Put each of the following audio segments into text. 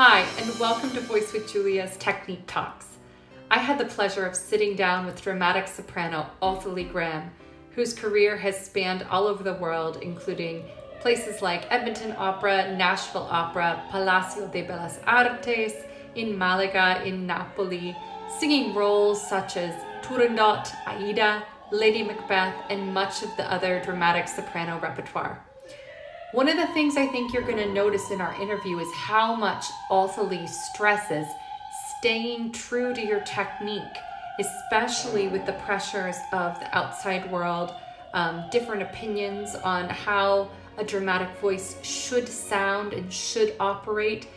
Hi, and welcome to Voice with Julia's Technique Talks. I had the pleasure of sitting down with dramatic soprano Othalie Graham, whose career has spanned all over the world, including places like Edmonton Opera, Nashville Opera, Palacio de Bellas Artes, in Malaga, in Napoli, singing roles such as Turandot, Aida, Lady Macbeth, and much of the other dramatic soprano repertoire. One of the things I think you're going to notice in our interview is how much Othalie stresses staying true to your technique, especially with the pressures of the outside world, um, different opinions on how a dramatic voice should sound and should operate.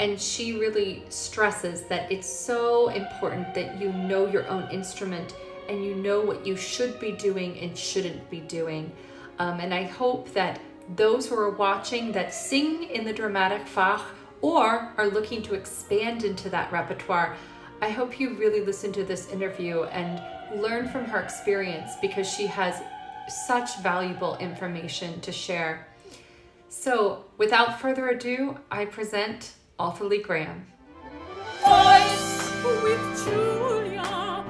And she really stresses that it's so important that you know your own instrument and you know what you should be doing and shouldn't be doing. Um, and I hope that those who are watching that sing in the dramatic Fach or are looking to expand into that repertoire, I hope you really listen to this interview and learn from her experience because she has such valuable information to share. So, without further ado, I present Othalie Graham. Voice with Julia.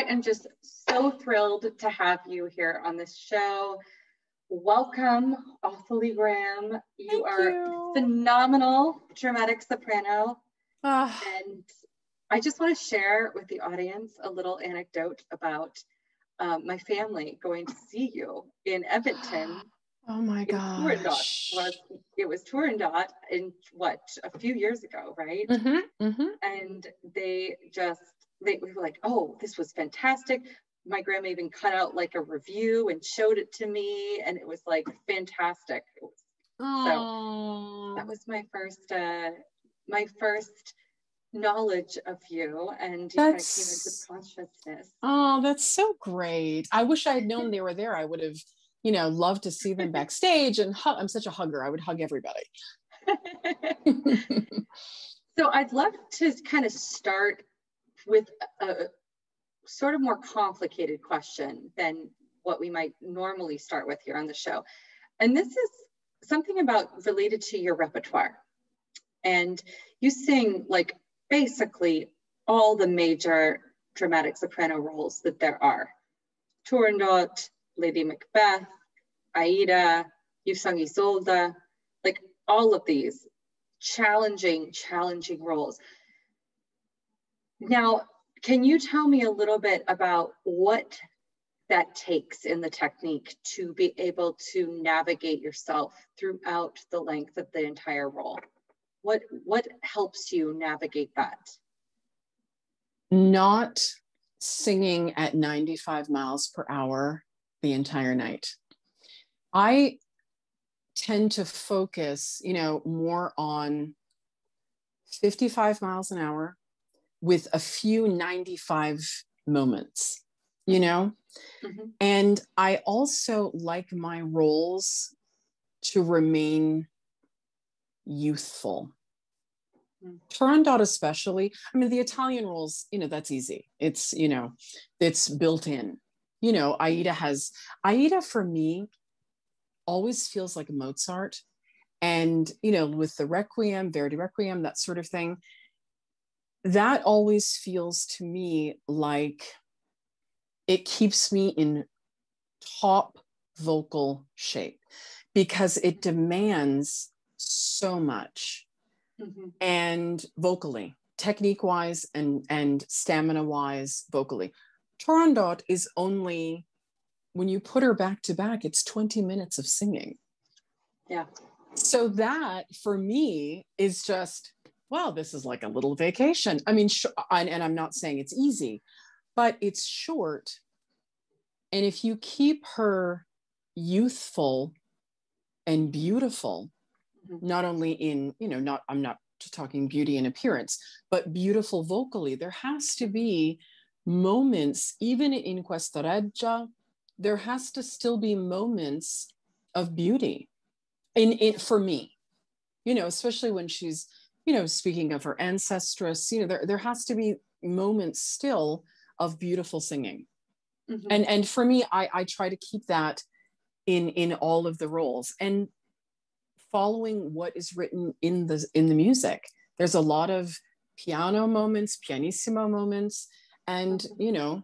I am just so thrilled to have you here on this show. Welcome, Othalie Graham. You Thank are you. phenomenal dramatic soprano. Ah, And I just want to share with the audience a little anecdote about um, my family going to see you in Edmonton. oh my gosh. Was, it was Turandot in what, a few years ago, right? Mm-hmm, mm-hmm. and they just they we were like oh this was fantastic my grandma even cut out like a review and showed it to me and it was like fantastic was- Oh, that was my first uh my first knowledge of you and you kind of came into That's- consciousness oh, that's so great. I wish I had known they were there. I would have, you know, loved to see them backstage and hug. I'm such a hugger. I would hug everybody. so i'd love to kind of start with a, sort of more complicated question than what we might normally start with here on the show. And this is something about related to your repertoire. And you sing like basically all the major dramatic soprano roles that there are. Turandot lady macbeth aida you've sung isolde like all of these challenging, challenging roles. Now, can you tell me a little bit about what that takes in the technique to be able to navigate yourself throughout the length of the entire role? What what helps you navigate that? Not singing at 95 miles per hour the entire night. I tend to focus, you know, more on 55 miles an hour with a few 95 moments, you know? Mhm. And I also like my roles to remain youthful. Mm. Turandot, especially. I mean, the Italian roles, you know, that's easy. It's, you know, it's built in. You know, Aida has, Aida for me always feels like Mozart. And, you know, with the Requiem, Verdi Requiem, that sort of thing, that always feels to me like it keeps me in top vocal shape because it demands so much Mhm. and vocally technique wise and and stamina wise vocally turandot is only when you put her back to back it's 20 minutes of singing Yeah. so that for me is just well this is like a little vacation. I mean sh- and, and i'm not saying it's easy but it's short. And if you keep her youthful and beautiful Mhm. not only in you know not i'm not talking beauty and appearance but beautiful vocally there has to be moments even in questa reggia there has to still be moments of beauty in it for me. You know especially when she's you know speaking of her ancestress you know there, there has to be moments still of beautiful singing mm-hmm. and and for me i i try to keep that in in all of the roles and following what is written in the in the music there's a lot of piano moments pianissimo moments and mm-hmm. you know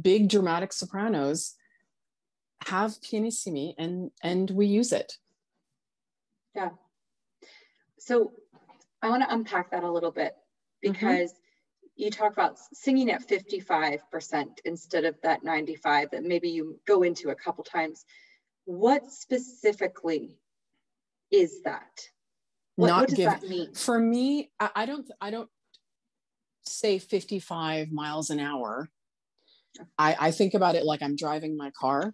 big dramatic sopranos have pianissimi and and we use it yeah so i want to unpack that a little bit mm-hmm. because mm-hmm. you talk about singing at 55% instead of that 95 that maybe you go into a couple times what specifically is that what, not what does give, that mean for me i don't i don't say 55 miles an hour I, I think about it like I'm driving my car.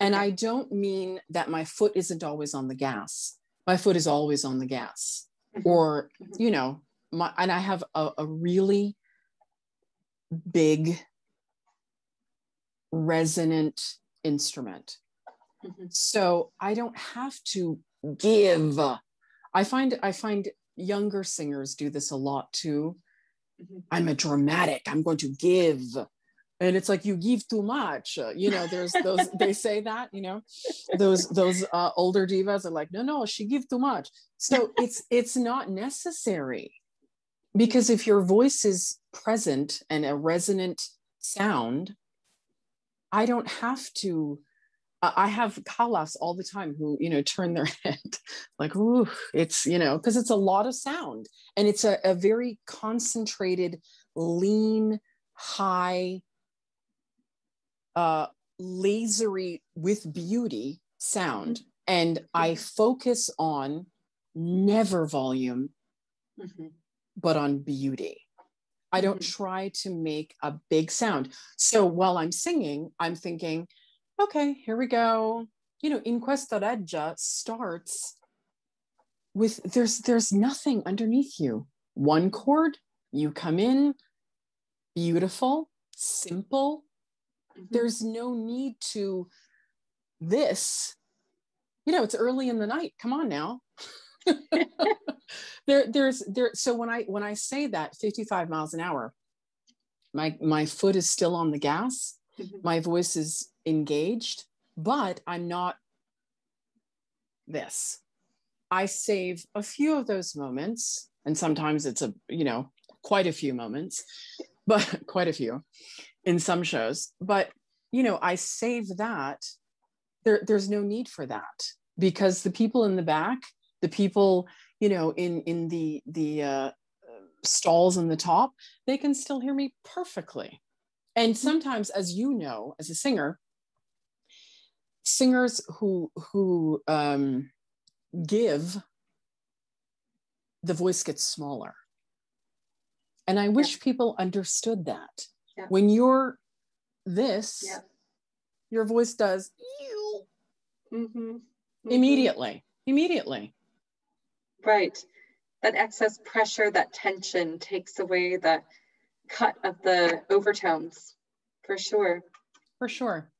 And I don't mean that my foot isn't always on the gas. My foot is always on the gas. Or, you know, my, and I have a, a really big resonant instrument. Mm-hmm. So I don't have to give. I find I find younger singers do this a lot too. Mm-hmm. I'm a dramatic. I'm going to give and it's like you give too much uh, you know there's those they say that you know those those uh, older divas are like no no she give too much. So it's it's not necessary because if your voice is present and a resonant sound i don't have to uh, i have Calafs all the time who you know turn their head like ooh it's you know because it's a lot of sound and it's a, a very concentrated lean high uh, lasery with beauty sound. Mm-hmm. And I focus on never volume, mm-hmm. but on beauty. I don't mm-hmm. try to make a big sound. So while I'm singing, I'm thinking, okay, here we go. You know, In Questa Reggia starts with there's there's nothing underneath you. One chord, you come in, beautiful, simple, Mm-hmm. There's no need to this. You know, it's early in the night. Come on now. there, there's there. So when I when I say that 55 miles an hour, my my foot is still on the gas. Mm-hmm. My voice is engaged, but I'm not this. I save a few of those moments, and sometimes it's a you know quite a few moments, but quite a few in some shows. But you know i save that. There, there's no need for that because the people in the back the people you know in in the the uh, stalls in the top they can still hear me perfectly. And mm-hmm. sometimes as you know as a singer singers who who um, give the voice gets smaller and i wish people understood that yeah. When you're this, yeah. your voice does mm-hmm. Mm-hmm. immediately, immediately. Right. That excess pressure, that tension takes away the cut of the overtones for sure. For sure.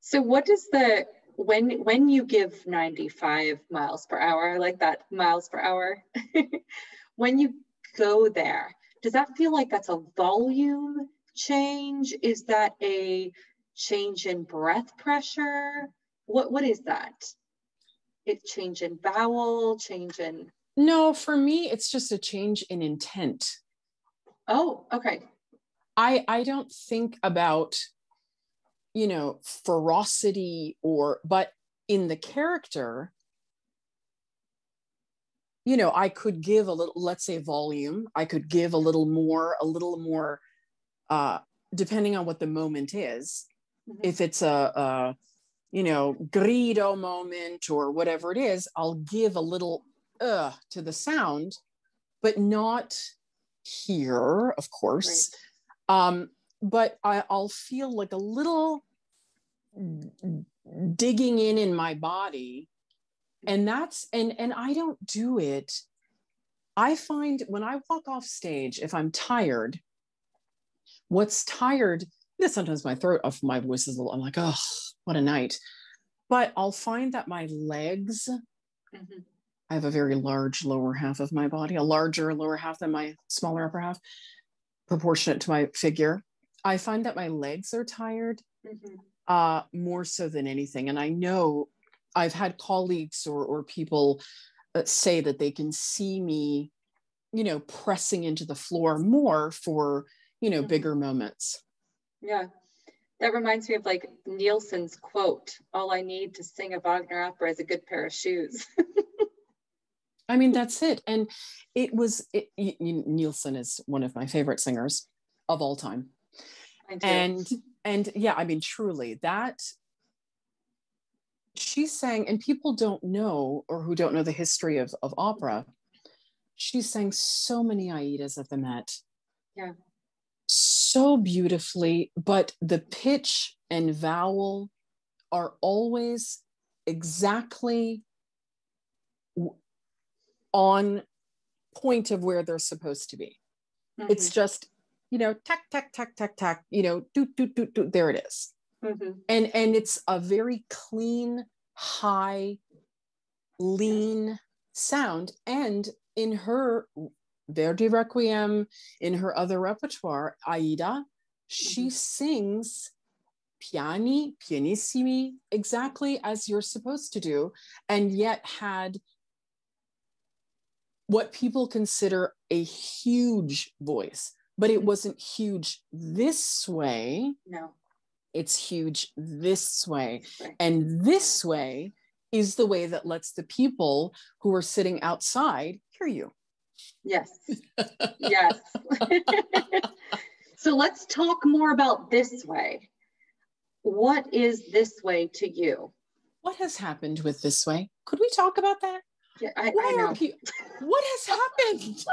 So what does the when when you give 95 miles per hour, I like that miles per hour. when you go there, does that feel like that's a volume change? Is that a change in breath pressure? What what is that? It change in vowel, change in No, for me it's just a change in intent. Oh, okay. I I don't think about you know ferocity or but in the character you know i could give a little let's say volume i could give a little more a little more uh, depending on what the moment is, mm-hmm. if it's a, a, you know, grido moment or whatever it is, I'll give a little uh to the sound, but not here, of course. Right. Um, but I, I'll feel like a little digging in in my body and that's and and i don't do it i find when i walk off stage if i'm tired what's tired you know, sometimes my throat of my voice is a little i'm like oh what a night but i'll find that my legs mm-hmm. i have a very large lower half of my body a larger lower half than my smaller upper half proportionate to my figure i find that my legs are tired mm-hmm. uh, more so than anything. And I know I've had colleagues or, or people uh, say that they can see me, you know, pressing into the floor more for, you know, bigger moments. Yeah. That reminds me of like Nilsson's quote All I need to sing a Wagner opera is a good pair of shoes. I mean, that's it. And it was, it, Nilsson is one of my favorite singers of all time. And, and yeah, I mean, truly that she sang, and people don't know, or who don't know the history of, of opera, she sang so many Aidas at the Met. Yeah. So beautifully, but the pitch and vowel are always exactly on point of where they're supposed to be. Mm-hmm. It's just, you know, tack, tack, tack, tack, tack, you know, doot, doot, doot, doot, there it is. Mm-hmm. And and it's a very clean, high, lean sound. And in her Verdi Requiem, in her other repertoire, Aida, she mm-hmm. sings piani, pianissimi, exactly as you're supposed to do, and yet had what people consider a huge voice, but it wasn't huge this way. No. It's huge this way. And this way is the way that lets the people who are sitting outside hear you. Yes. yes. so let's talk more about this way. What is this way to you? What has happened with this way? Could we talk about that? Yeah, I, I know. Pe- what has happened?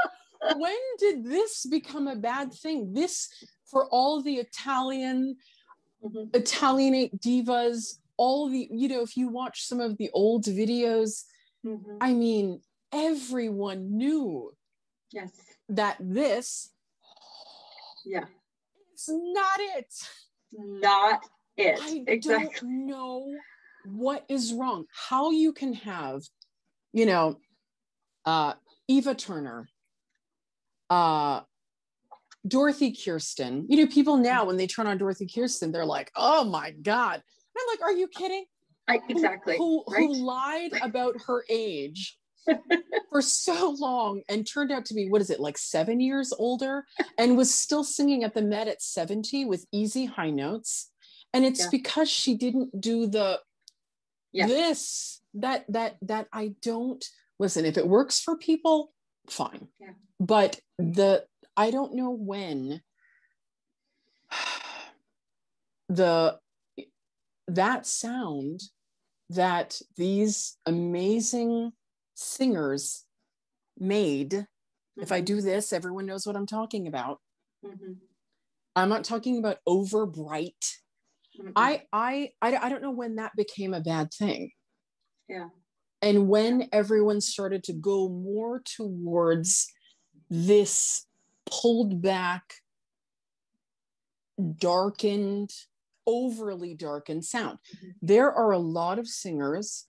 when did this become a bad thing? This for all the Italian, mm-hmm. Italianate divas, all the, you know, if you watch some of the old videos, mm-hmm. I mean, everyone knew yes that this yeah it's not it not it i exactly. don't know what is wrong how you can have you know, uh, Eva Turner, uh, Dorothy Kirsten. You know, people mm-hmm. now when they turn on Dorothy Kirsten, they're like, "Oh my god!" And I'm like, "Are you kidding?" I, exactly. Who, who, right? who lied about her age for so long and turned out to be what is it like seven years older and was still singing at the Met at 70 with easy high notes. And it's yeah. because she didn't do the yeah. this that that that I don't listen if it works for people fine yeah. but the I don't know when the that sound that these amazing singers made mm-hmm. if I mm-hmm. do this everyone knows what I'm talking about mm-hmm. I'm not talking about over bright mm-hmm. I, I I I don't know when that became a bad thing yeah. And when everyone started to go more towards this pulled back, darkened, overly darkened sound, mm-hmm. there are a lot of singers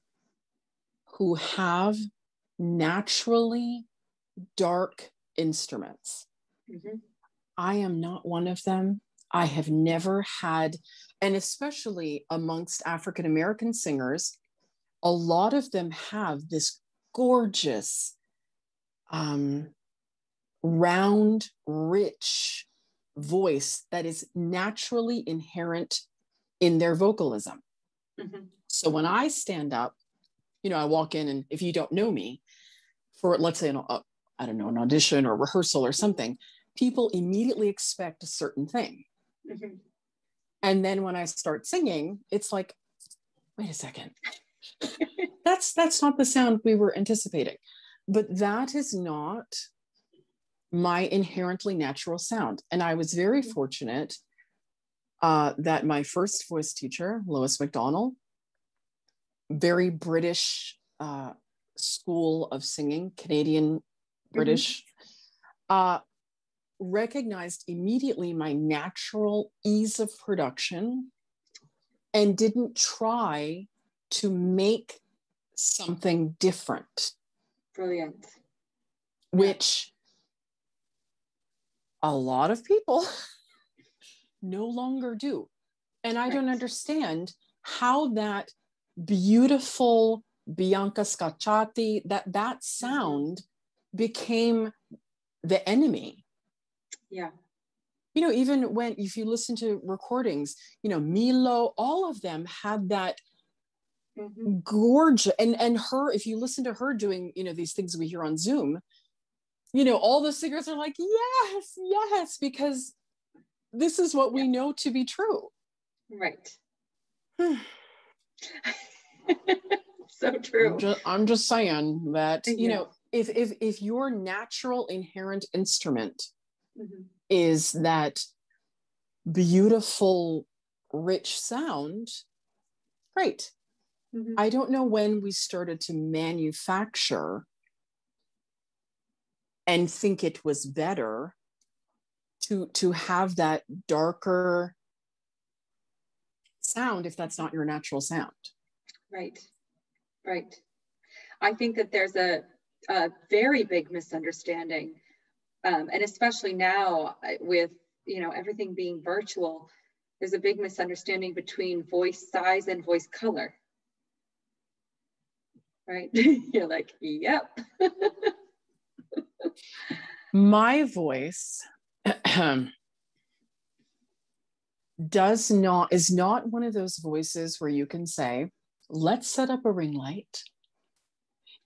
who have naturally dark instruments. Mm-hmm. I am not one of them. I have never had, and especially amongst African American singers, a lot of them have this gorgeous, um, round, rich voice that is naturally inherent in their vocalism. Mm-hmm. So when I stand up, you know, I walk in, and if you don't know me, for let's say, an, uh, I don't know, an audition or rehearsal or something, people immediately expect a certain thing. Mm-hmm. And then when I start singing, it's like, wait a second, that's that's not the sound we were anticipating but that is not my inherently natural sound and i was very mm-hmm. fortunate uh, that my first voice teacher Lois McDonall very british uh, school of singing canadian british mm-hmm. uh, recognized immediately my natural ease of production and didn't try to make something different. Brilliant. Which a lot of people no longer do. And I Right. don't understand how that beautiful Bianca Scacciati, that that sound became the enemy. Yeah. You know, even when if you listen to recordings, you know, Millo, all of them had that Mhm. gorgeous and and her if you listen to her doing you know these things we hear on zoom you know all the singers are like yes yes because this is what we know to be true Right. So true. I'm just, I'm just saying that you Yeah. know if if if your natural inherent instrument Mhm. is that beautiful rich sound great Mhm. I don't know when we started to manufacture and think it was better to to have that darker sound if that's not your natural sound. Right. Right. I think that there's a, a very big misunderstanding. Um, and especially now uh, with, you know, everything being virtual, there's a big misunderstanding between voice size and voice color. Right. You're like, yep. My voice does not is not one of those voices where you can say, let's set up a ring light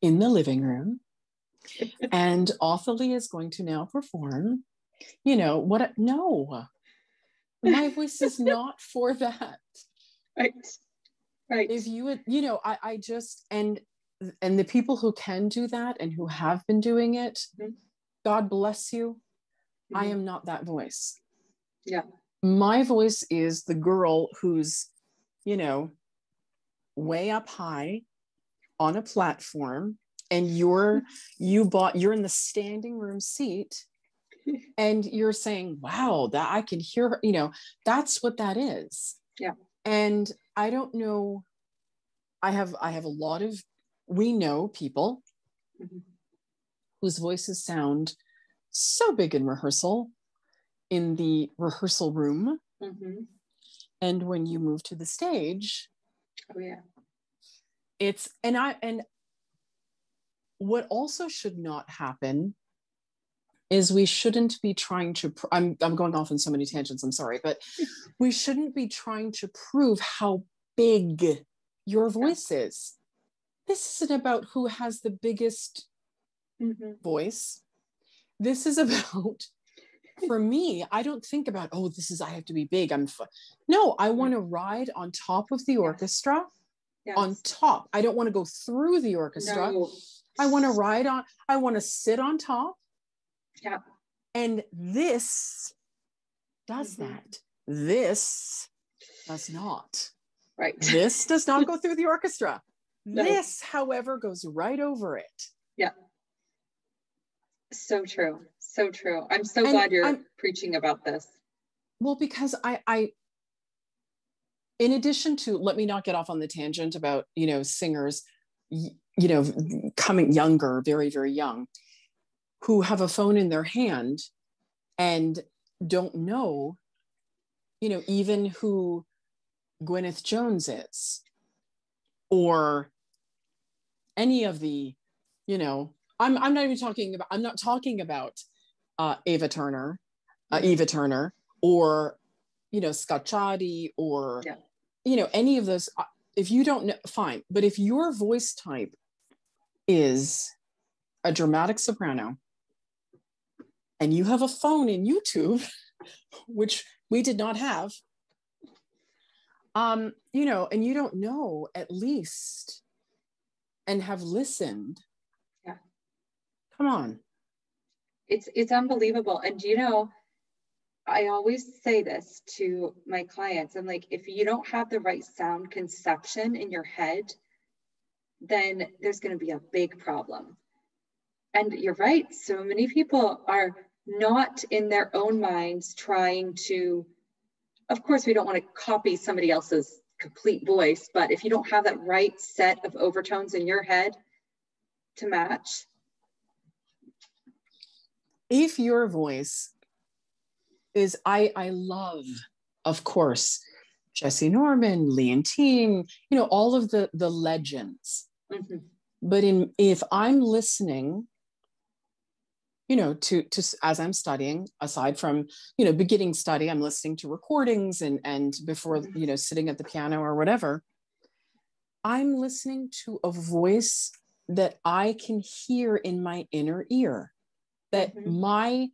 in the living room and Othalie is going to now perform. You know what? I- No, my voice is not for that. right. Right. If you would, you know, I, I just and and the people who can do that and who have been doing it, Mhm. God bless you. I Mhm. am not that voice. Yeah. My voice is the girl who's, you know, way up high on a platform and you're you bought you're in the standing room seat and you're saying wow that i can hear her you know that's what that is Yeah. and i don't know i have i have a lot of we know people Mhm. whose voices sound so big in rehearsal in the rehearsal room Mhm. and when you move to the stage Oh, yeah. it's and i and what also should not happen is we shouldn't be trying to pr- I'm, I'm going off on so many tangents i'm sorry but we shouldn't be trying to prove how big your voice is this isn't about who has the biggest Mhm. voice this is about for me i don't think about oh this is i have to be big i'm f-. no i want to ride on top of the orchestra Yes. on top i don't want to go through the orchestra No. I want to ride on, I want to sit on top. Yeah. And this does Mhm. that. This does not. Right. This does not go through the orchestra. No. This, however, goes right over it. Yeah. So true. So true. I'm so And glad you're I'm- preaching about this. Well, because I, I, in addition to, let me not get off on the tangent about, you know, singers, you know, coming younger, very, very young, who have a phone in their hand and don't know, you know, even who Gwyneth Jones is or any of the, you know, I'm, I'm not even talking about, I'm not talking about uh, Ava Turner, uh. Eva Turner, or, you know, Scacciati or, Yeah. you know, any of those. uh, If you don't know, fine. But if your voice type is a dramatic soprano and you have a phone in YouTube, which we did not have, um, you know, and you don't know at least and have listened. Yeah. Come on. It's it's unbelievable. And you know, I always say this to my clients. I'm like, if you don't have the right sound conception in your head, then there's going to be a big problem. And you're right. So many people are not in their own minds trying to, of course, we don't want to copy somebody else's complete voice, but if you don't have that right set of overtones in your head to match, if your voice is i i love of course Jessye Norman, Leontyne, you know, all of the the legends. Mm-hmm. But in if I'm listening, you know, to to as I'm studying, aside from you know beginning study, I'm listening to recordings and and before mm-hmm. you know sitting at the piano or whatever. I'm listening to a voice that I can hear in my inner ear, that mm-hmm. my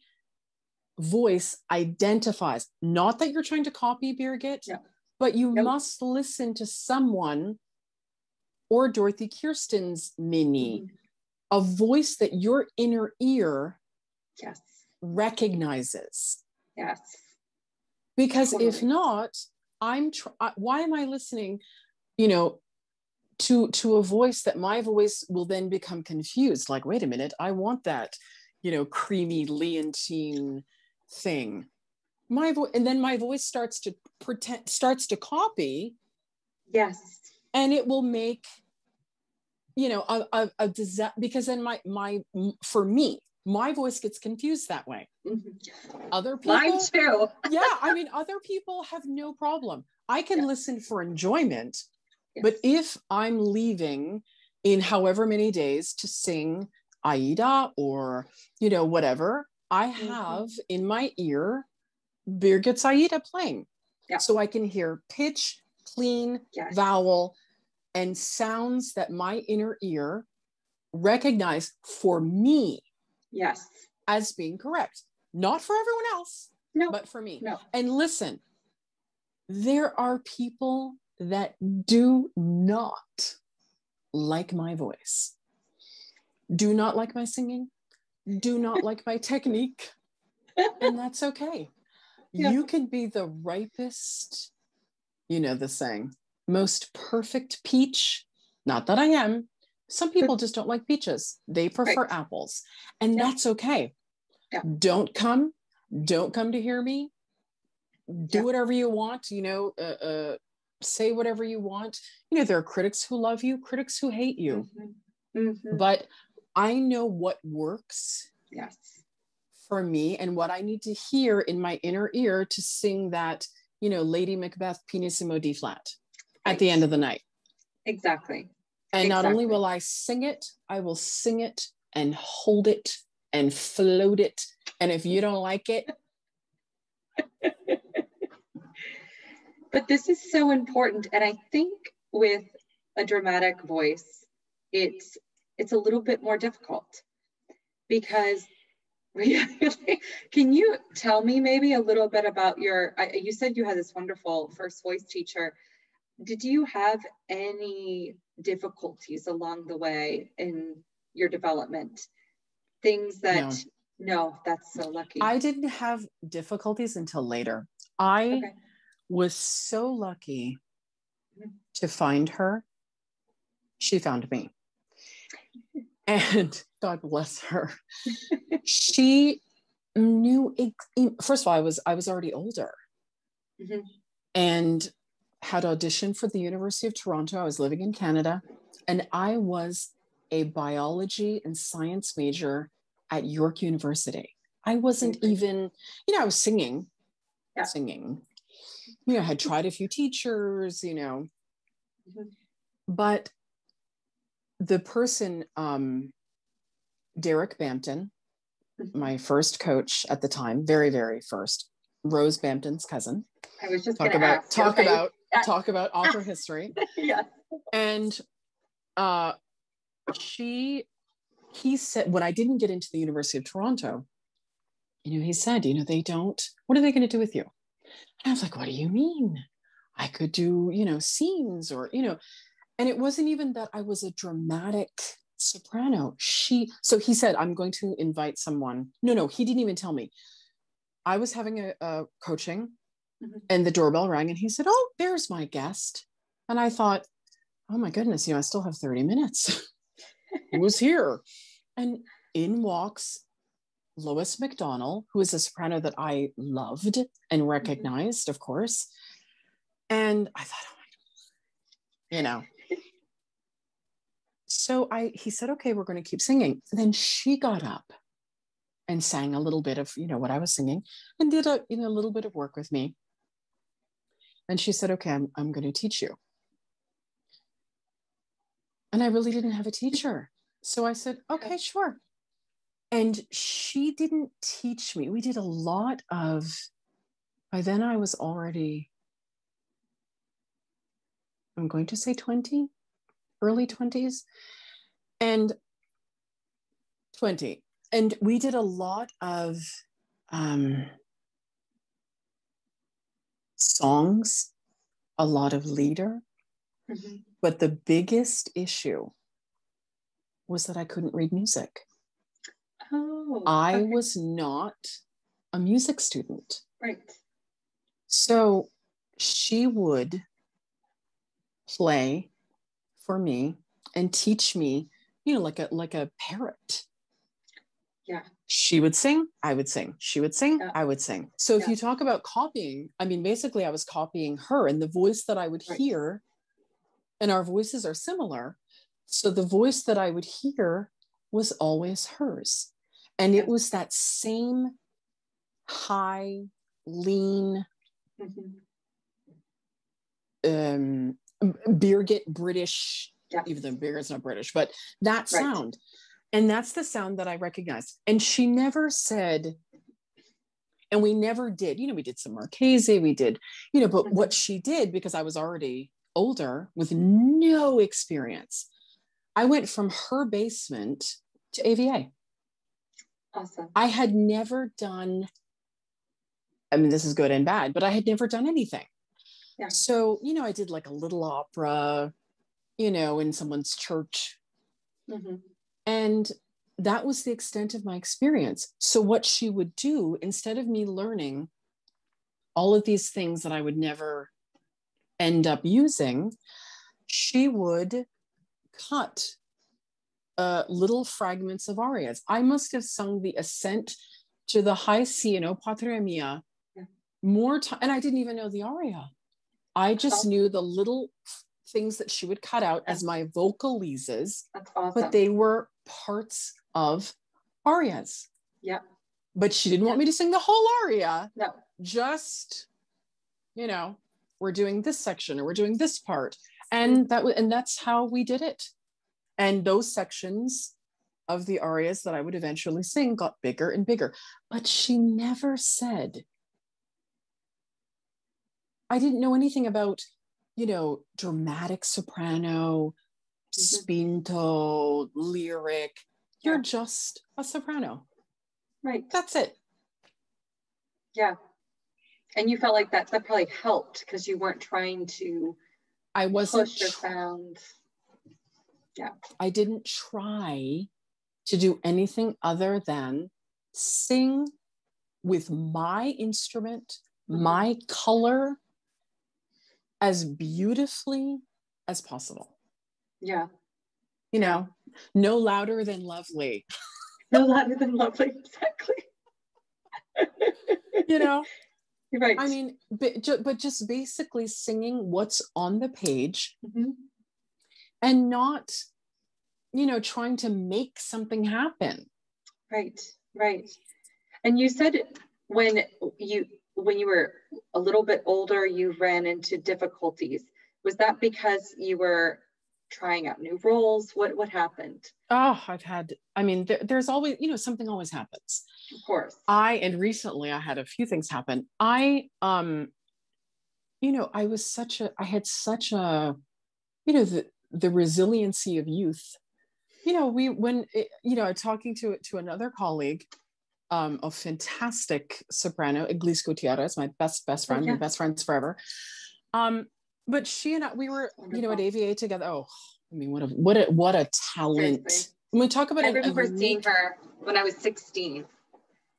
voice identifies. Not that you're trying to copy Birgit, yeah. but you nope. must listen to someone or Dorothy Kirsten's Minnie, mm-hmm. a voice that your inner ear yes. recognizes. Yes. Because totally. if not, I'm tr- why am I listening, you know, to to a voice that my voice will then become confused like wait a minute I want that, you know, creamy leontyne thing my voice and then my voice starts to pretend starts to copy yes and it will make you know a, a, a disa- because then my my for me my voice gets confused that way mm-hmm. other people mine too yeah i mean other people have no problem i can yeah. listen for enjoyment yes. but if i'm leaving in however many days to sing aida or you know whatever I mm-hmm. have mm-hmm. in my ear Birgit's Aida playing. Yeah. So I can hear pitch, clean, yes. vowel, and sounds that my inner ear recognize for me. Yes. As being correct. Not for everyone else, no. but for me. No. And listen, there are people that do not like my voice, do not like my singing, do not like my technique. And that's okay. Yeah. You can be the ripest, you know, the saying, most perfect peach. Not that I am. Some people just don't like peaches, they prefer right. apples. And yeah. that's okay. Yeah. Don't come, don't come to hear me. Do whatever you want, you know, uh, uh, say whatever you want. You know, there are critics who love you, critics who hate you. Mm-hmm. Mm-hmm. But I know what works. Yes. For me and what I need to hear in my inner ear to sing that, you know, Lady Macbeth pianissimo D flat right. at the end of the night. Exactly. And exactly. not only will I sing it, I will sing it and hold it and float it. And if you don't like it, but this is so important and i think with a dramatic voice it's it's a little bit more difficult because can you tell me maybe a little bit about your I, you said you had this wonderful first voice teacher did you have any difficulties along the way in your development things that no, no that's so lucky i didn't have difficulties until later i okay. was so lucky mm-hmm. to find her she found me and God bless her. she knew first of all, I was I was already older, mm-hmm. and had auditioned for the University of Toronto. I was living in Canada, and I was a biology and science major at York University. I wasn't even, you know, I was singing, yeah. singing. You know, I had tried a few teachers, you know, mm-hmm. but the person, um, Derek Bampton, mm-hmm. my first coach at the time, very, very first, Rose Bampton's cousin. I was just talk about ask, talk okay. about talk about opera history. yeah. And uh she he said when I didn't get into the University of Toronto, you know, he said, you know, they don't, what are they going to do with you? And I was like, what do you mean? I could do, you know, scenes or, you know, and it wasn't even that I was a dramatic soprano. She, so he said, I'm going to invite someone. No, no, he didn't even tell me. I was having a, a coaching mm-hmm. and the doorbell rang and he said, Oh, there's my guest. And I thought, Oh my goodness, you know, I still have 30 minutes. Who's here? And in walks Lois McDonall, who is a soprano that I loved and mm-hmm. recognized, mm-hmm. of course. And I thought, oh my God, you know, so I he said, okay, we're going to keep singing. Then she got up and sang a little bit of, you know, what I was singing and did a, you know, a little bit of work with me. And she said, Okay, I'm, I'm going to teach you. And I really didn't have a teacher. So I said, Okay, sure. And she didn't teach me. We did a lot of, by then I was already, I'm going to say 20, early 20s. And 20. And we did a lot of um, songs, a lot of lieder. Mm-hmm. But the biggest issue was that I couldn't read music. Oh, I was not a music student. Right. So she would play for me and teach me, you know, like a like a parrot. Yeah. She would sing, I would sing. She would sing, yeah. I would sing. So if yeah. you talk about copying, I mean, basically, I was copying her and the voice that I would right. hear, and our voices are similar. So the voice that I would hear was always hers. And it was that same high, lean, mm-hmm. um, Birgit British, yeah. even though Birgit's not British, but that sound. Right. And that's the sound that I recognized. And she never said, and we never did, you know, we did some Marchesi, we did, you know, but mm-hmm. what she did, because I was already older with no experience, I went from her basement to AVA. Awesome. I had never done, I mean, this is good and bad, but I had never done anything. Yeah. So, you know, I did like a little opera, you know, in someone's church. Mm-hmm. And that was the extent of my experience. So, what she would do, instead of me learning all of these things that I would never end up using, she would cut uh, little fragments of arias. I must have sung the ascent to the high C in O Patria Mia more time, and I didn't even know the aria. I just awesome. knew the little things that she would cut out as my vocalises, awesome. but they were parts of arias. Yeah. But she didn't want me to sing the whole aria. No. Just, you know, we're doing this section or we're doing this part. And that was, and that's how we did it. And those sections of the arias that I would eventually sing got bigger and bigger. But she never said, I didn't know anything about, you know, dramatic soprano. Spinto, lyric. You're just a soprano. Right. That's it. Yeah. And you felt like that that probably helped because you weren't trying to I wasn't push your sound. Yeah. I didn't try to do anything other than sing with my instrument, mm-hmm. my color, as beautifully as possible. Yeah. You know, no louder than lovely. no louder than lovely, exactly. you know, You're right. I mean, but, but just basically singing what's on the page mm-hmm. and not, you know, trying to make something happen. Right, right. And you said when you when you were a little bit older, you ran into difficulties. Was that because you were trying out new roles? What what happened? Oh, I've had. I mean, there, there's always, you know, something always happens. Of course. I and recently I had a few things happen. I um, you know, I was such a. I had such a, you know, the the resiliency of youth. You know, we when it, you know, talking to to another colleague um, a fantastic soprano, Iglesias Gutierrez, my best best friend, okay. my best friends forever. Um, but she and I, we were, oh you know, at AVA together. Oh, I mean, what a what a what a talent! Seriously. When we talk about, I remember a unique, seeing her when I was 16.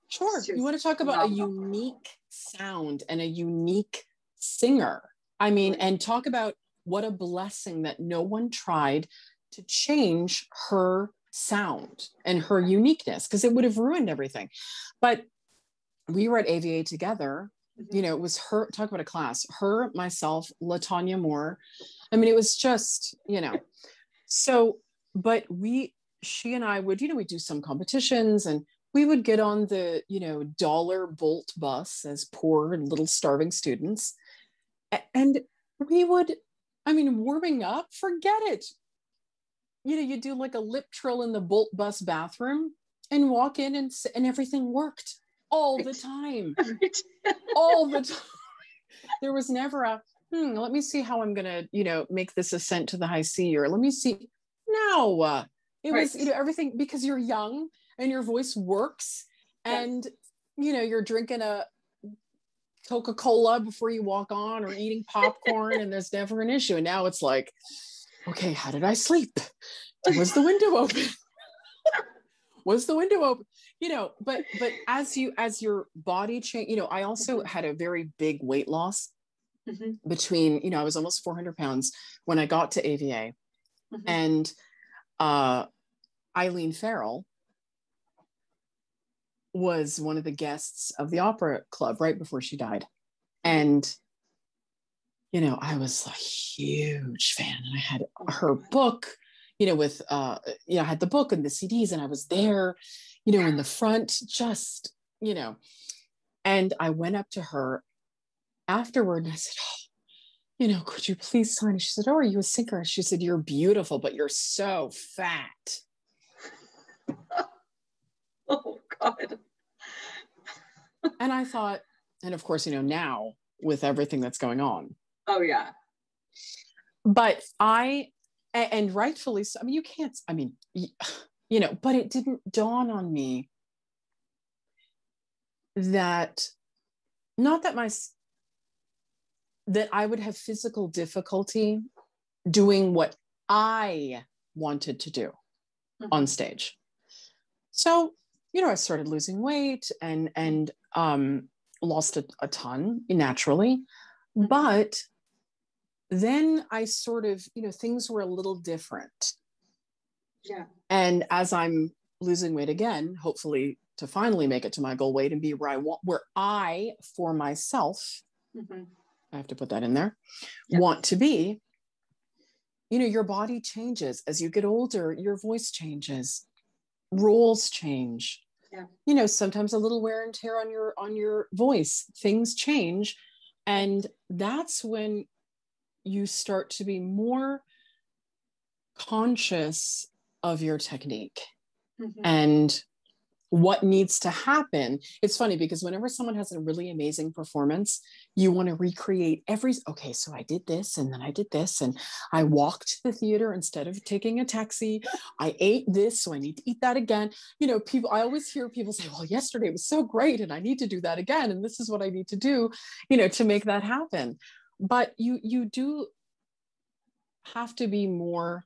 Sure, you want to talk about a unique sound and a unique singer. I mean, and talk about what a blessing that no one tried to change her sound and her uniqueness because it would have ruined everything. But we were at AVA together. You know, it was her, talk about a class, her, myself, Latanya Moore. I mean, it was just, you know, so, but we, she and I would, you know, we do some competitions and we would get on the, you know, dollar bolt bus as poor little starving students. and we would i mean warming up forget it you know you do like a lip trill in the bolt bus bathroom and walk in and and everything worked all the time. All the time there was never a hmm, let me see how i'm gonna you know make this ascent to the high c or let me see no uh, it right. was you know everything because you're young and your voice works and yes. you know you're drinking a coca-cola before you walk on or eating popcorn and there's never an issue. And now it's like okay how did i sleep? Was the window open? Was the window open you know but but as you as your body change you know i also mm-hmm. had a very big weight loss mm-hmm. between you know i was almost 400 pounds when i got to ava mm-hmm. and uh eileen farrell was one of the guests of the opera club right before she died and you know i was a huge fan and i had oh her book you know with uh you know i had the book and the cds and i was there you know in the front just you know. And i went up to her afterward and i said oh you know could you please sign? She said oh are you a singer? She said you're beautiful but you're so fat. Oh god. And i thought and of course you know now with everything that's going on. Oh yeah. But i and rightfully so i mean you can't i mean you know but it didn't dawn on me that not that my that i would have physical difficulty doing what i wanted to do mm-hmm. on stage so you know i started losing weight and and um lost a, a ton naturally mm-hmm. but then I sort of, you know, things were a little different. Yeah. And as I'm losing weight again, hopefully to finally make it to my goal weight and be where I want, where I for myself, mm-hmm. I have to put that in there, yep. want to be, you know, your body changes as you get older, your voice changes, roles change. Yeah. You know, sometimes a little wear and tear on your on your voice, things change. And that's when you start to be more conscious of your technique mm-hmm. and what needs to happen. It's funny because whenever someone has a really amazing performance, you want to recreate every okay, so I did this and then I did this and I walked to the theater instead of taking a taxi. I ate this, so I need to eat that again. You know, people I always hear people say, "Well, yesterday was so great and I need to do that again and this is what I need to do, you know, to make that happen." but you you do have to be more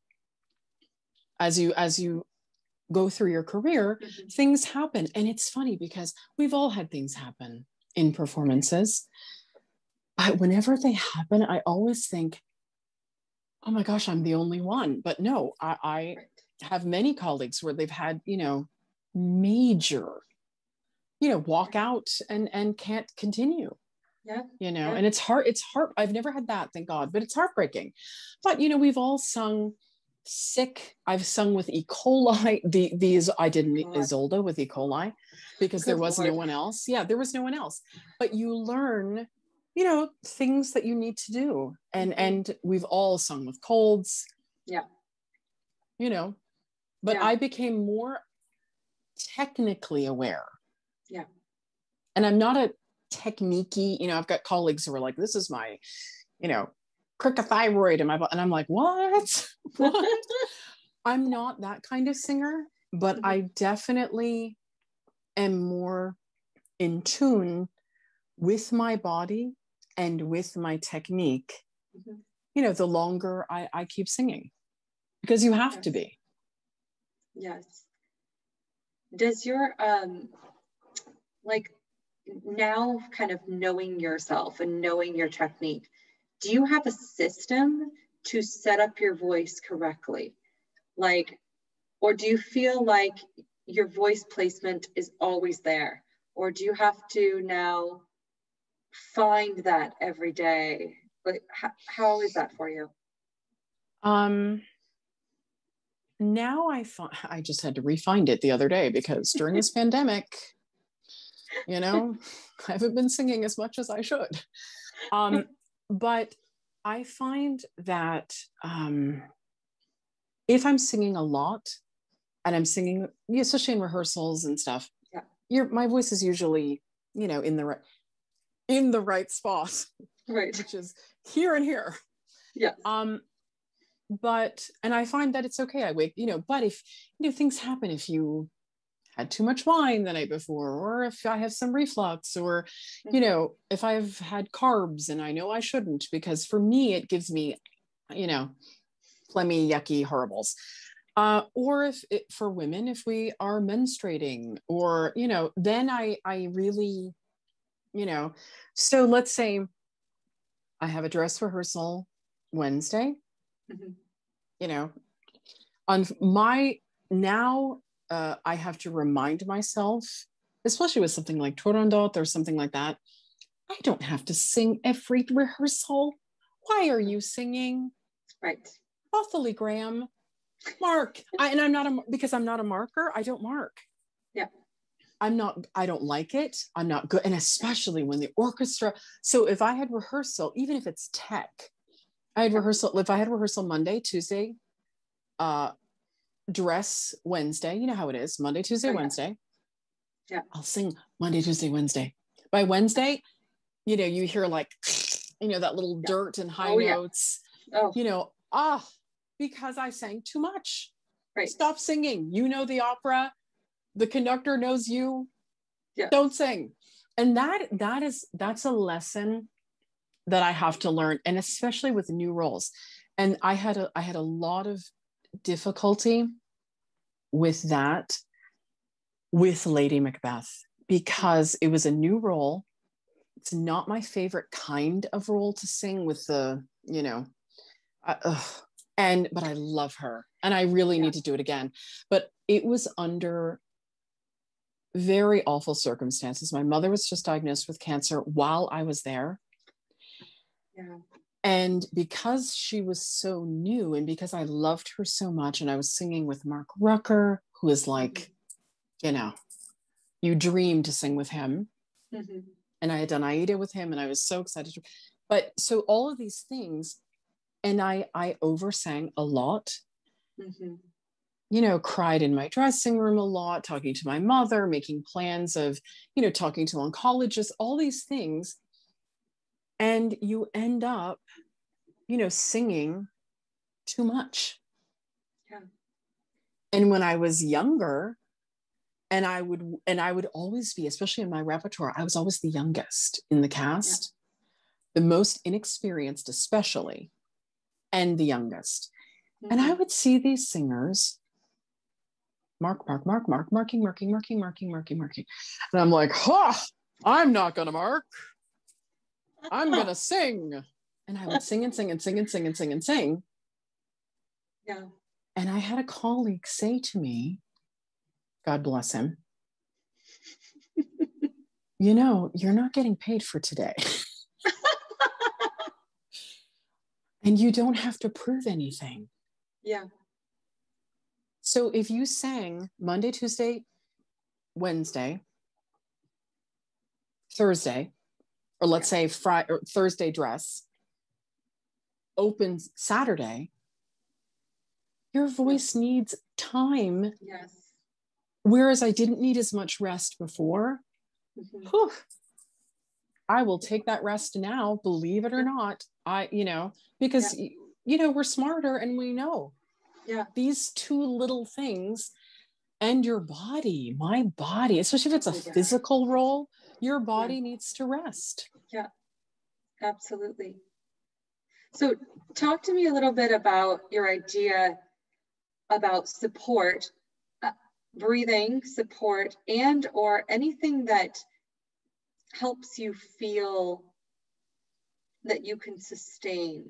as you as you go through your career mm-hmm. things happen. And it's funny because we've all had things happen in performances. But whenever they happen i always think oh my gosh i'm the only one. But no i, I have many colleagues where they've had you know major you know walk out and and can't continue yeah. you know yeah. and it's hard it's hard i've never had that thank god but it's heartbreaking. But you know we've all sung sick. I've sung with e. coli. The these i didn't oh, isolde with e. coli because there was Lord. no one else. Yeah there was no one else. But you learn you know things that you need to do. And mm-hmm. and we've all sung with colds. Yeah. You know but yeah. i became more technically aware. Yeah. And i'm not a techniquey. You know, I've got colleagues who are like, this is my, you know, cricothyroid in my butt. and I'm like, what? what? I'm not that kind of singer, but mm-hmm. I definitely am more in tune with my body and with my technique. Mm-hmm. You know, the longer I, I keep singing, because you have yes. to be. Yes. Does your um like now kind of knowing yourself and knowing your technique, do you have a system to set up your voice correctly? Like, or do you feel like your voice placement is always there? Or do you have to now find that every day? Like, how, how is that for you? Um, now I find I just had to refind it the other day because during this pandemic, you know i haven't been singing as much as i should um but I find that um, if I'm singing a lot and I'm singing, especially in rehearsals and stuff, yeah. your my voice is usually, you know, in the right in the right spot, right, which is here and here. Yeah. Um, but and I find that it's okay. I wake, you know, but if you know things happen, if you had too much wine the night before, or if I have some reflux, or you Mhm. know, if I've had carbs and I know I shouldn't, because for me it gives me, you know, phlegmy, yucky, horribles. Uh, or if it, for women, if we are menstruating, or you know, then I I really, you know, so let's say I have a dress rehearsal Wednesday Mhm. you know on my now uh, i have to remind myself especially with something like turandot or something like that i don't have to sing every rehearsal. Why are you singing? Right. Othalie, graham. Mark. I, and i'm not a because i'm not a marker i don't mark. Yeah. i'm not i don't like it. I'm not good and especially when the orchestra so if i had rehearsal even if it's tech i had rehearsal if i had rehearsal monday tuesday uh dress wednesday you know how it is monday tuesday Oh, yeah. wednesday Yeah. i'll sing monday tuesday wednesday by wednesday you know you hear like you know that little Yeah. dirt and high Oh, yeah. notes Oh, you know ah because i sang too much right. stop singing you know the opera the conductor knows you Yeah. don't sing and that that is that's a lesson that i have to learn and especially with new roles and i had a i had a lot of difficulty with that with lady macbeth because it was a new role it's not my favorite kind of role to sing with the you know I, ugh. and but i love her and i really Yeah. need to do it again but it was under very awful circumstances my mother was just diagnosed with cancer while i was there Yeah. And because she was so new and because i loved her so much and i was singing with mark rucker who is like you know you dream to sing with him Mhm. and I had done Aida with him, and I was so excited. To, but so all of these things, and I I oversang a lot. Mhm. You know, cried in my dressing room a lot, talking to my mother, making plans of, you know, talking to oncologists, all these things, and you end up, you know, singing too much. Yeah. And when I was younger, and I would and I would always be, especially in my repertoire, I was always the youngest in the cast, the most inexperienced, especially, and the youngest. And I Mhm. would see these singers mark, mark, mark, mark, marking, marking, marking, marking, marking, marking. And I'm like, ha, I'm not gonna mark. I'm gonna sing. And I would sing and sing and sing and sing and sing and sing. Yeah. And I had a colleague say to me, God bless him, you know, you're not getting paid for today. and you don't have to prove anything. Yeah. So if you sang Monday, Tuesday, Wednesday, Thursday, or let's say Friday or Thursday dress, opens Saturday, your voice needs time. Yes. Whereas I didn't need as much rest before. Mhm. Whew, I will take that rest now, believe it or not. I, you know, because y- you know, we're smarter and we know Yeah. these two little things and your body, my body, especially if it's a Oh, physical role, your body needs to rest. Yeah, absolutely. So, talk to me a little bit about your idea about support, uh, breathing support, and or anything that helps you feel that you can sustain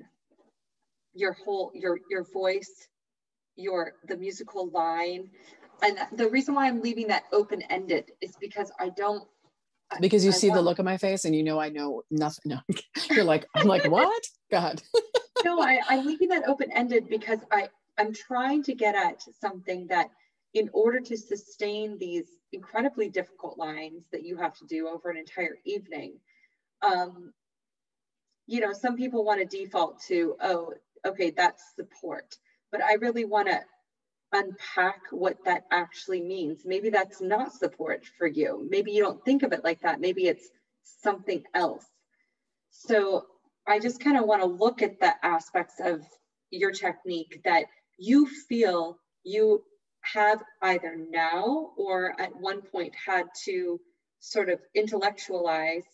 your whole your your voice, your the musical line. And the reason why I'm leaving that open ended is because I don't Because you I see the look on my face and you know I know nothing. No, you're like, I'm like, what? God. no, I, I'm leaving that open ended because I, I'm trying to get at something that in order to sustain these incredibly difficult lines that you have to do over an entire evening, um, you know, some people want to default to, oh, okay, that's support. But I really want to unpack what that actually means. Maybe that's not support for you. Maybe you don't think of it like that. Maybe it's something else. So I just kind of want to look at the aspects of your technique that you feel you have either now or at one point had to sort of intellectualize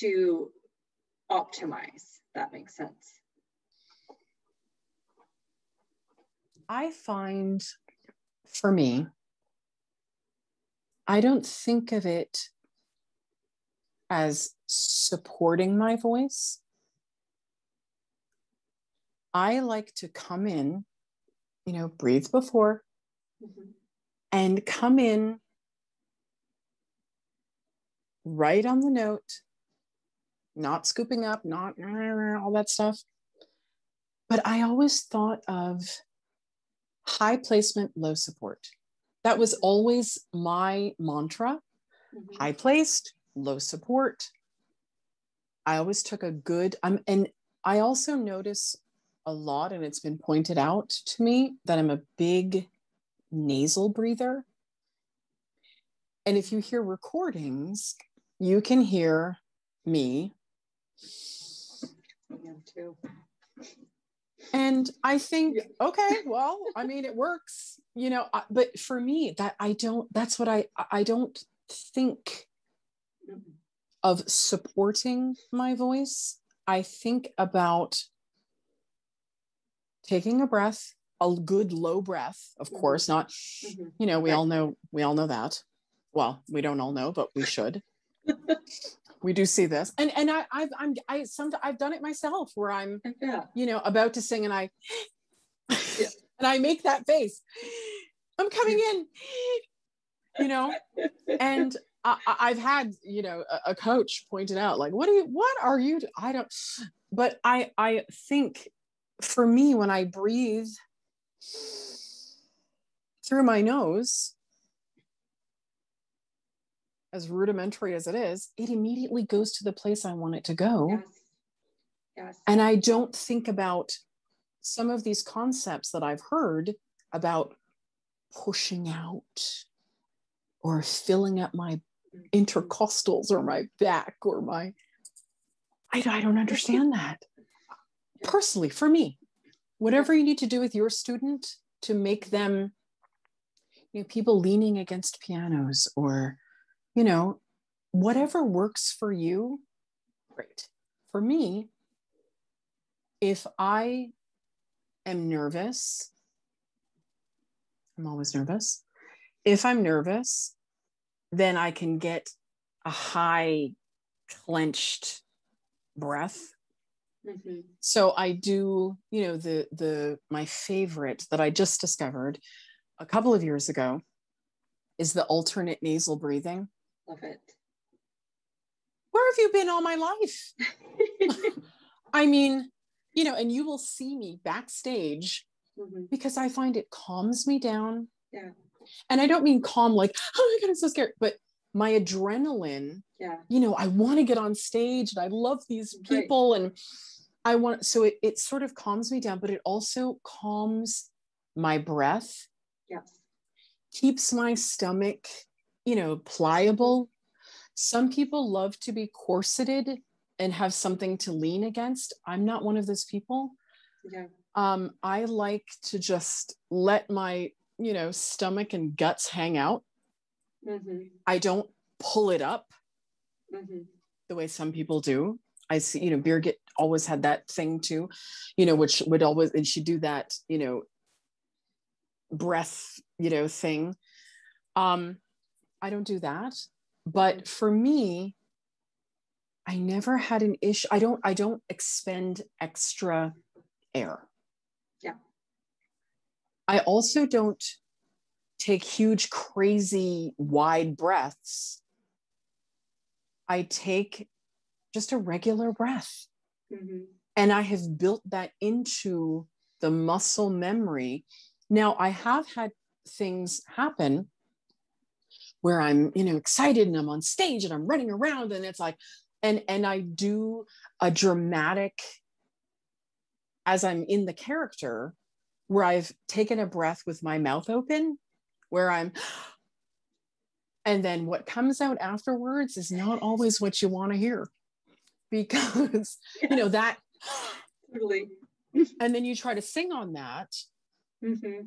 to optimize. That makes sense. I find for me, I don't think of it as supporting my voice. I like to come in, you know, breathe before mm-hmm. and come in right on the note, not scooping up, not all that stuff. But I always thought of high placement, low support. That was always my mantra mm-hmm. high placed, low support. I always took a good, I'm, and I also notice a lot, and it's been pointed out to me that I'm a big nasal breather. And if you hear recordings, you can hear me. I am too. And I think, yeah. okay, well, I mean, it works, you know, but for me, that I don't, that's what I, I don't think of supporting my voice. I think about taking a breath, a good low breath, of mm-hmm. course, not, mm-hmm. you know, we all know, we all know that. Well, we don't all know, but we should. we do see this and and i i've i'm i some i've done it myself where i'm yeah. you know about to sing and i yeah. and i make that face i'm coming in you know and I, i've had you know a, a coach pointed out like what are you what are you i don't but i i think for me when i breathe through my nose as rudimentary as it is, it immediately goes to the place I want it to go. Yes. Yes. And I don't think about some of these concepts that I've heard about pushing out or filling up my mm-hmm. intercostals or my back or my I, I don't understand that personally for me whatever you need to do with your student to make them you know people leaning against pianos or you know, whatever works for you, great. For me, if I am nervous, I'm always nervous. If I'm nervous, then I can get a high clenched breath. Mm-hmm. So I do, you know, the the my favorite that I just discovered a couple of years ago is the alternate nasal breathing. Love it. Where have you been all my life? I mean, you know, and you will see me backstage mm-hmm. because I find it calms me down. Yeah. And I don't mean calm like, oh my God, I'm so scared, but my adrenaline, yeah. you know, I want to get on stage and I love these people right. and I want, so it, it sort of calms me down, but it also calms my breath. Yes. Keeps my stomach you know, pliable. Some people love to be corseted and have something to lean against. I'm not one of those people. Yeah. Um, I like to just let my, you know, stomach and guts hang out. Mm-hmm. I don't pull it up mm-hmm. the way some people do. I see, you know, Birgit always had that thing too, you know, which would always, and she'd do that, you know, breath, you know, thing. Um, I don't do that. But for me, I never had an issue. I don't, I don't expend extra air. Yeah. I also don't take huge, crazy, wide breaths. I take just a regular breath. Mm-hmm. And I have built that into the muscle memory. Now, I have had things happen where I'm, you know, excited and I'm on stage and I'm running around and it's like, and and i do a dramatic as i'm in the character where i've taken a breath with my mouth open where i'm and then what comes out afterwards is not always what you want to hear. Because you know that totally. And then you try to sing on that mm-hmm.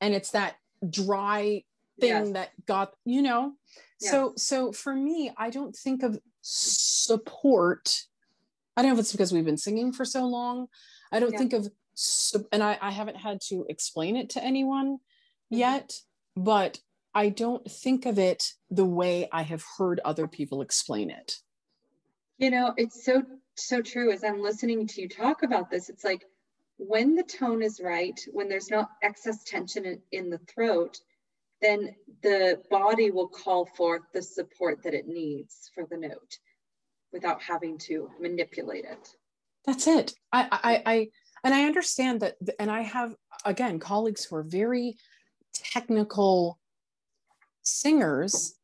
and it's that dry thing Yes. that got you know so so for me i don't think of support i don't know if it's because we've been singing for so long i don't Yeah. think of and I, I haven't had to explain it to anyone Mhm. yet but i don't think of it the way i have heard other people explain it You know, it's so so true. As I'm listening to you talk about this, it's like when the tone is right, when there's not excess tension in, in the throat, then the body will call forth the support that it needs for the note without having to manipulate it. that's it I, I i and i understand that and i have again colleagues who are very technical singers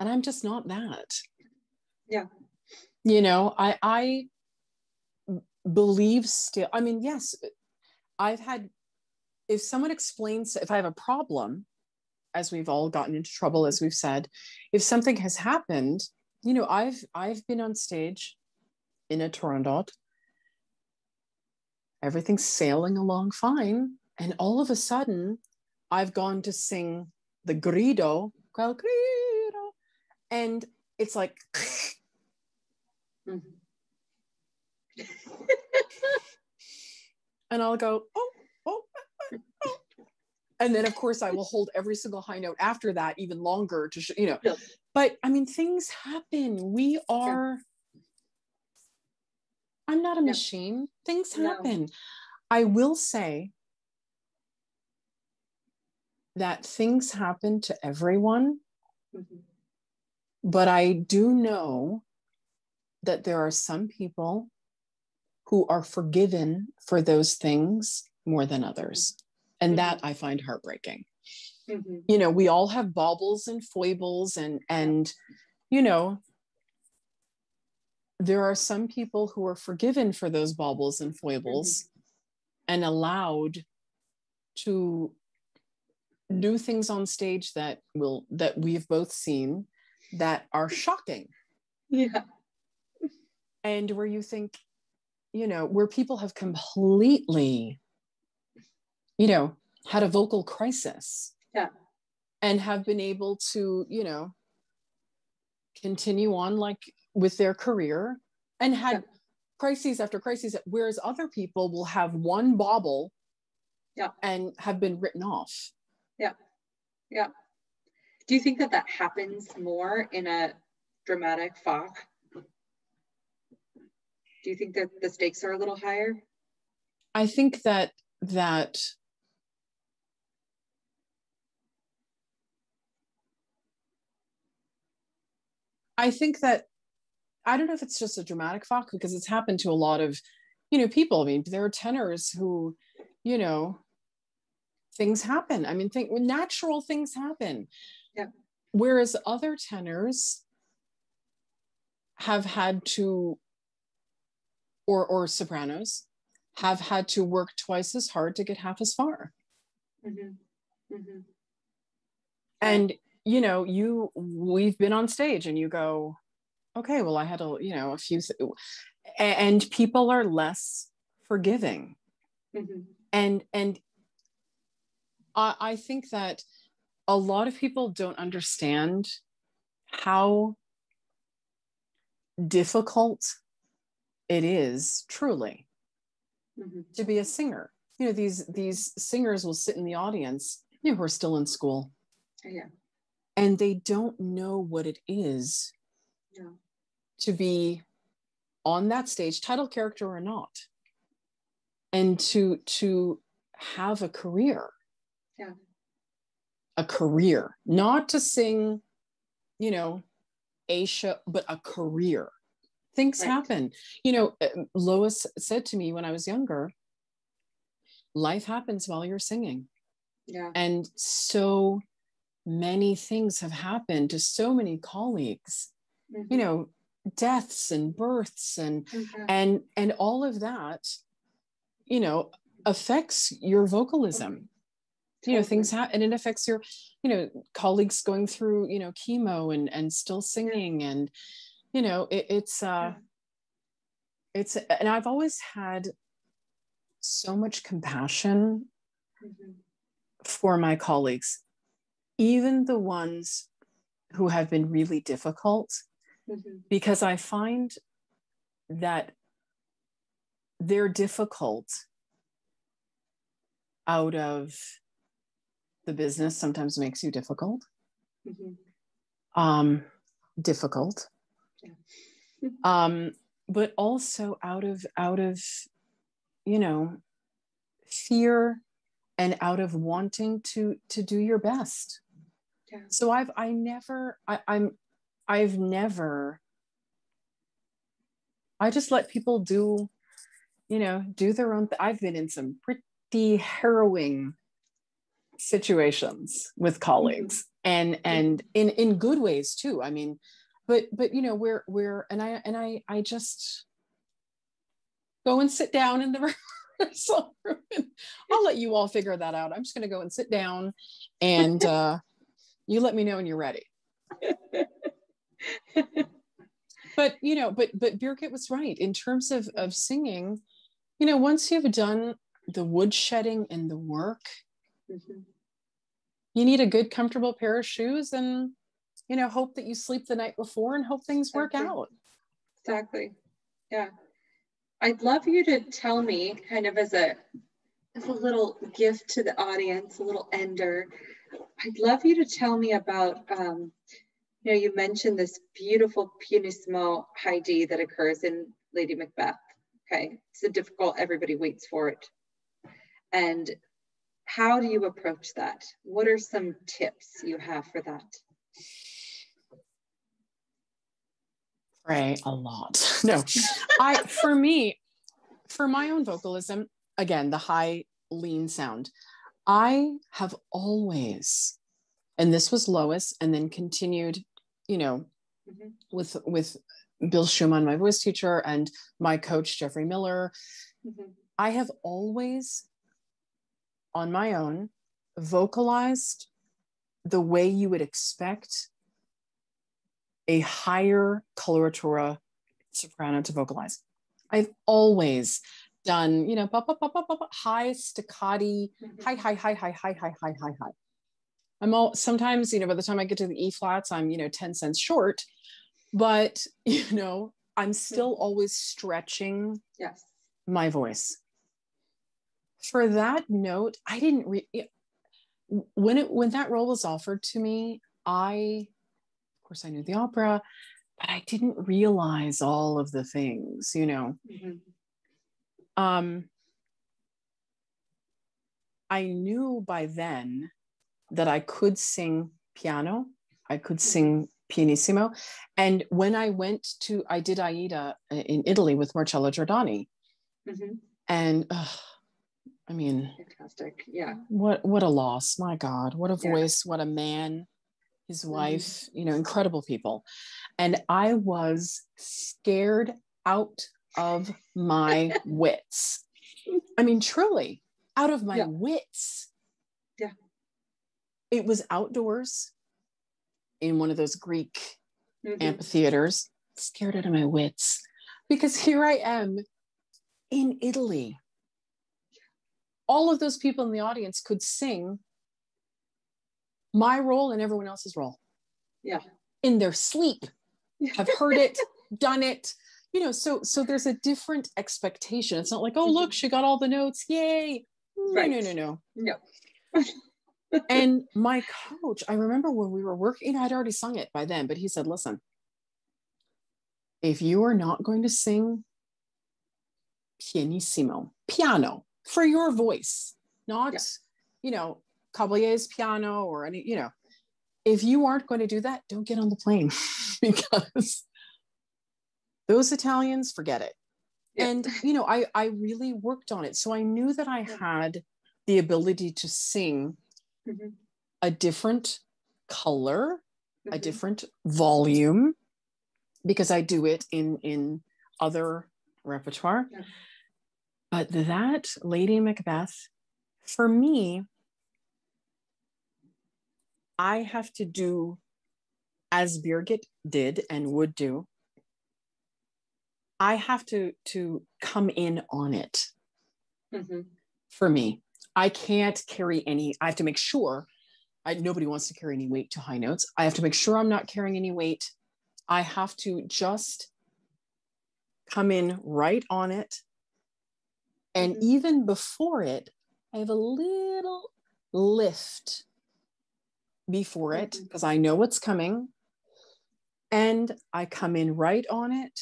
and i'm just not that Yeah. you know i i believe still i mean yes i've had if someone explains if i have a problem as we've all gotten into trouble as we've said if something has happened you know i've i've been on stage in a turandot everything's sailing along fine and all of a sudden i've gone to sing the grido quel grido and it's like Mhm. and I'll go, oh. And then, of course, I will hold every single high note after that even longer to, sh- you know. Yeah. But I mean, things happen. We are, I'm not a Yeah. machine. Things No. happen. I will say that things happen to everyone, Mhm. but I do know that there are some people who are forgiven for those things more than others. And that I find heartbreaking. Mhm. You know, we all have baubles and foibles and and you know, there are some people who are forgiven for those baubles and foibles and allowed to do things on stage that will that we've both seen that are shocking Yeah. and where you think you know where people have completely you know had a vocal crisis Yeah. and have been able to you know continue on like with their career and had Yeah. crises after crises whereas other people will have one bobble Yeah. and have been written off Yeah. Yeah. Do you think that that happens more in a dramatic Fach? Do you think that the stakes are a little higher? i think that that I think that I don't know if it's just a dramatic Fach because it's happened to a lot of, you know, people. I mean, there are tenors who, you know, things happen. I mean, think natural things happen. Yeah. Whereas other tenors have had to, or or sopranos, have had to work twice as hard to get half as far. Mhm. Mhm. and you know you we've been on stage and you go okay well i had a you know a few and people are less forgiving Mhm. and and I, I think that a lot of people don't understand how difficult it is truly Mhm. to be a singer you know these these singers will sit in the audience you know who are still in school Yeah. And they don't know what it is Yeah. to be on that stage title character or not and to to have a career Yeah. a career not to sing you know a show but a career things Right. happen you know uh, lois said to me when i was younger life happens while you're singing Yeah. and so many things have happened to so many colleagues Mhm. you know deaths and births and mm-hmm. and and all of that you know affects your vocalism you know things happen and it affects your you know colleagues going through you know chemo and and still singing and you know it, it's uh it's and i've always had so much compassion mm-hmm. for my colleagues even the ones who have been really difficult mm-hmm. because I find that they're difficult out of the business sometimes makes you difficult mm-hmm. um difficult yeah. um but also out of out of you know fear and out of wanting to to do your best yeah. so i've i never I, i'm i've never i just let people do you know do their own th- i've been in some pretty harrowing situations with colleagues mm-hmm. and and in in good ways too i mean but but you know we're we're and i and i i just go and sit down in the rehearsal room i'll let you all figure that out i'm just going to go and sit down and uh you let me know when you're ready. but you know, but but Birgit was right in terms of of singing. You know, once you've done the wood shedding and the work, mm-hmm. you need a good, comfortable pair of shoes, and you know, hope that you sleep the night before and hope things work exactly. out. Exactly. Yeah. I'd love you to tell me, kind of as a as a little gift to the audience, a little ender, I'd love you to tell me about, um, you know, you mentioned this beautiful pianissimo high D that occurs in Lady Macbeth. Okay, it's a difficult, everybody waits for it. And how do you approach that? What are some tips you have for that? Pray a lot. No, I, for me, for my own vocalism, again, the high lean sound, I have always, and this was Lois, and then continued, you know, mm-hmm. with with Bill Schumann, my voice teacher, and my coach Jeffrey Miller. Mm-hmm. I have always, on my own, vocalized the way you would expect a higher coloratura soprano to vocalize. I've always done, you know, bah, bah, bah, high staccati, mm-hmm. high, high, high, high, high, high, high, high, high. I'm all sometimes, you know, by the time I get to the E flats, I'm, you know, 10 cents short, but you know, I'm still always stretching yes. my voice. For that note, I didn't re- when it when that role was offered to me, I of course I knew the opera, but I didn't realize all of the things, you know. Mm-hmm um, I knew by then that I could sing piano, I could sing pianissimo. And when I went to, I did Aida in Italy with Marcello Giordani. Mm-hmm. And uh, I mean, fantastic. Yeah. What, what a loss. My God. What a voice. Yeah. What a man. His mm-hmm. wife, mm-hmm. you know, incredible people. And I was scared out of my wits. I mean, truly, out of my yeah. wits. Yeah. It was outdoors in one of those Greek mm-hmm. amphitheaters, scared out of my wits because here I am in Italy. All of those people in the audience could sing my role and everyone else's role. Yeah. In their sleep, have heard it, done it, you know so so there's a different expectation it's not like oh look mm-hmm. she got all the notes yay right. no no no no no and my coach i remember when we were working i'd already sung it by then but he said listen if you are not going to sing pianissimo piano for your voice not yeah. you know Caballé's piano or any you know if you aren't going to do that don't get on the plane because those Italians, forget it. Yeah. And you know, I I really worked on it. So I knew that I had the ability to sing mm-hmm. a different color, mm-hmm. a different volume, because I do it in in other repertoire. Yeah. But that Lady Macbeth, for me, I have to do as Birgit did and would do. I have to to come in on it Mhm. for me. I can't carry any, I have to make sure I, nobody wants to carry any weight to high notes. I have to make sure I'm not carrying any weight. I have to just come in right on it. And Mhm. even before it, I have a little lift before it because I know what's coming. And I come in right on it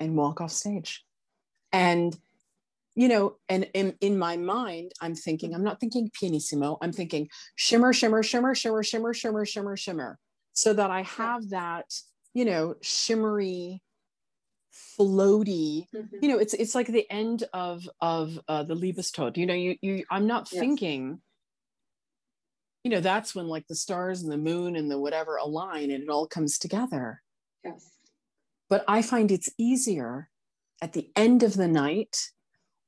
and walk off stage. And, you know, and in, in my mind, I'm thinking, I'm not thinking pianissimo, I'm thinking shimmer, shimmer, shimmer, shimmer, shimmer, shimmer, shimmer, shimmer. So that I have that, you know, shimmery, floaty, mm-hmm. you know, it's it's like the end of of uh, the Liebestod. You know, you you I'm not yes. thinking you know that's when like the stars and the moon and the whatever align and it all comes together yes but I find it's easier at the end of the night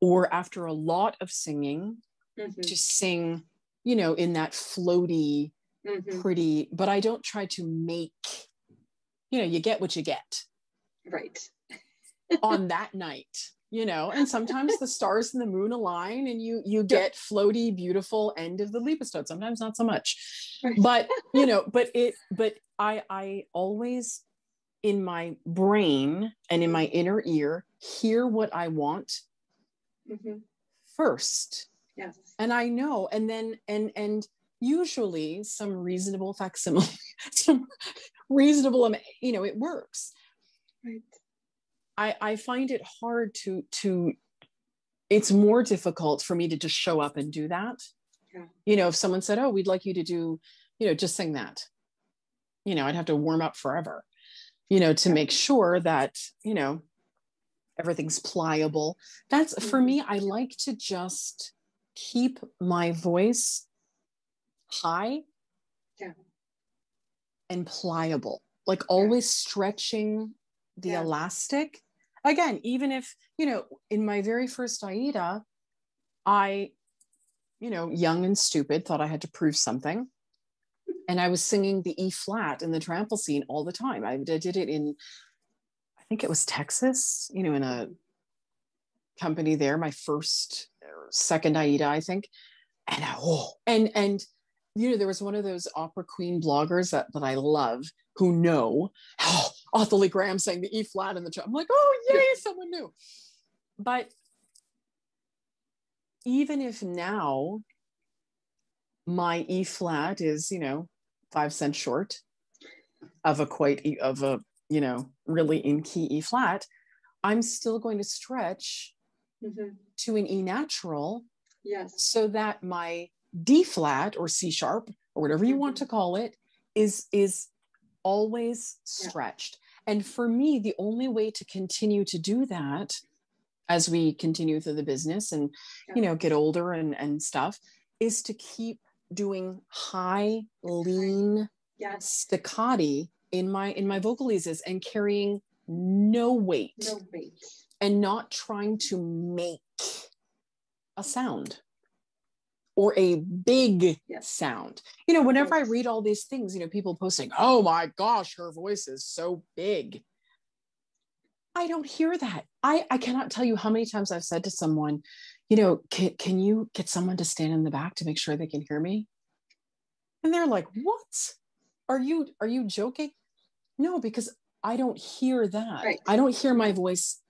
or after a lot of singing Mhm. to sing, you know, in that floaty, Mhm. pretty, but I don't try to make, you know, you get what you get Right. on that night, you know, and sometimes the stars and the moon align and you you get floaty, beautiful end of the Liebestod. Sometimes not so much. But you know, but it but I I always in my brain and in my inner ear hear what I want Mhm. first Yes. and i know and then and and usually some reasonable facsimile some reasonable you know it works Right. i i find it hard to to it's more difficult for me to just show up and do that Yeah. you know if someone said oh we'd like you to do you know just sing that you know i'd have to warm up forever you know to make sure that you know everything's pliable that's for Mhm. me i like to just keep my voice high Yeah. and pliable like always stretching the Yeah. elastic again even if you know in my very first aida i you know young and stupid thought i had to prove something and i was singing the e flat in the triumphal scene all the time. I did it in i think it was texas you know in a company there my first second aida i think. And I, oh and and you know there was one of those opera queen bloggers that, that i love who know oh Othalie Graham sang the e flat in the chat i'm like oh yay someone knew. But even if now my e flat is you know five cents short of a quite E- of a you know really in key e flat i'm still going to stretch Mhm. to an e natural Yes. so that my d flat or c sharp or whatever you want to call it is is always Yeah. stretched and for me the only way to continue to do that as we continue through the business and Yeah. you know get older and and stuff is to keep doing high lean Yes. staccati in my in my vocalises and carrying no weight No wait. and not trying to make a sound or a big Yes. sound. You know, whenever I read all these things, you know, people posting, oh my gosh, her voice is so big. I don't hear that. I, I cannot tell you how many times I've said to someone, you know, can, can you get someone to stand in the back to make sure they can hear me? And they're like, what? Are you are you joking? No, because I don't hear that. Right. I don't hear my voice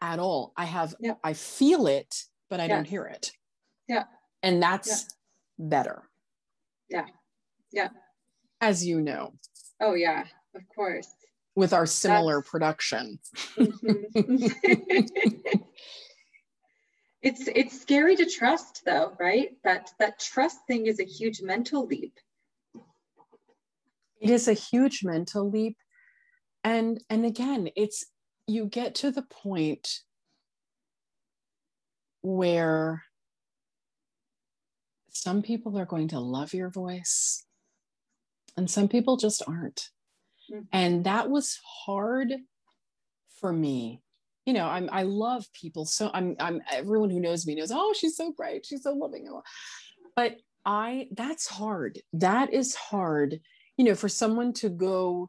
at all. I have. I feel it, but I don't hear it. Yeah. And that's better. Yeah. Yeah. As you know, Oh yeah. Of course. with our similar That's- production. Mhm. it's it's scary to trust though, right? That that trust thing is a huge mental leap. it is a huge mental leap and and again it's you get to the point where some people are going to love your voice and some people just aren't Mhm. and that was hard for me you know i'm i love people so i'm i'm everyone who knows me knows oh she's so great she's so loving but i that's hard that is hard you know for someone to go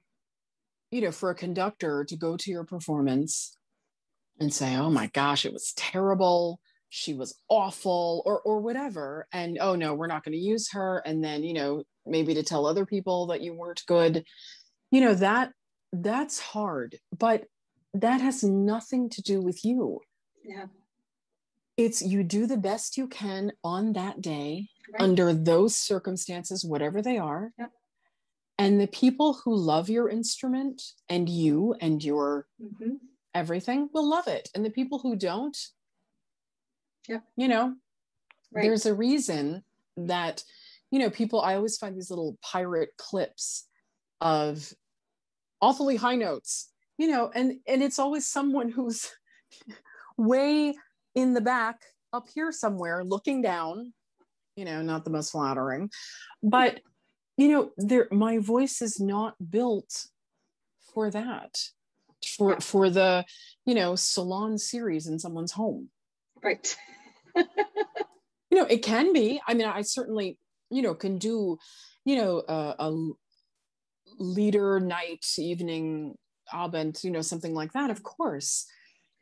you know for a conductor to go to your performance and say oh my gosh it was terrible she was awful or or whatever and oh no we're not going to use her and then you know maybe to tell other people that you weren't good you know that that's hard but that has nothing to do with you. Yeah. It's you do the best you can on that day right. under those circumstances, whatever they are. Yep. And the people who love your instrument and you and your mm-hmm. everything will love it. And the people who don't, yeah. you know, right. there's a reason that, you know, people, I always find these little pirate clips of awfully high notes you know and and it's always someone who's way in the back up here somewhere looking down you know not the most flattering. But you know there my voice is not built for that for for the you know salon series in someone's home. Right. You know it can be. I mean i certainly you know can do you know a, a lieder night evening Abend, you know, something like that, of course.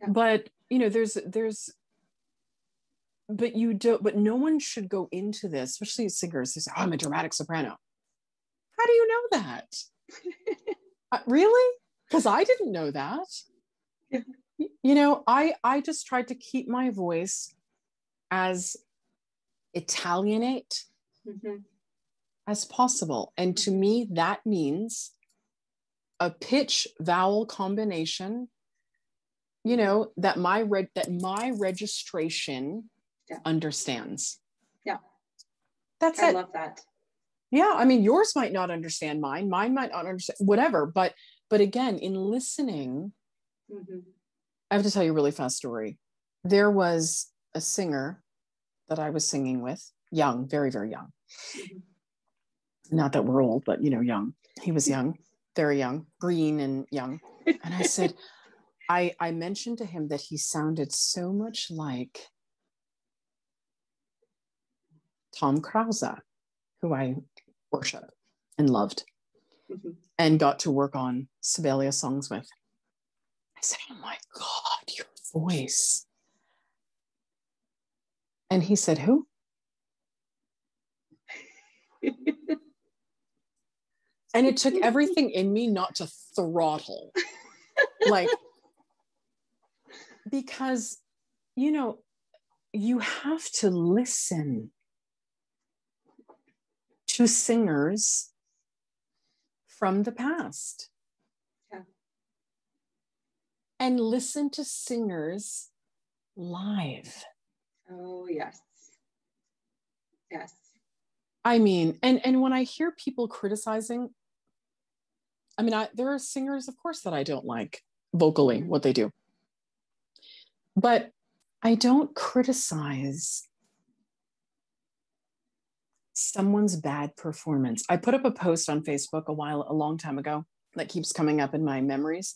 Yeah. But you know, there's there's but you don't but no one should go into this, especially singers who say, oh, I'm a dramatic soprano. How do you know that? uh, really? Because I didn't know that. Yeah. You know, I I just tried to keep my voice as Italianate mm-hmm. as possible. And to me, that means a pitch vowel combination you know that my red that my registration yeah. understands. Yeah. That's I it. i love that. Yeah i mean yours might not understand mine mine might not understand whatever but but again in listening mm-hmm. i have to tell you a really fast story. There was a singer that i was singing with young very very young. Mm-hmm. not that we're old but you know young. He was young very young, green and young. And I said, I, I mentioned to him that he sounded so much like Tom Krause, who I worship and loved mm-hmm. and got to work on Sibelius songs with. I said, Oh my God, your voice. And he said, Who? and it took everything in me not to throttle. Like because you know you have to listen to singers from the past. Yeah. and listen to singers live. Oh yes. Yes. I mean and and when i hear people criticizing I mean, I, there are singers, of course, that I don't like vocally mm-hmm. what they do, but I don't criticize someone's bad performance. I put up a post on Facebook a while, a long time ago that keeps coming up in my memories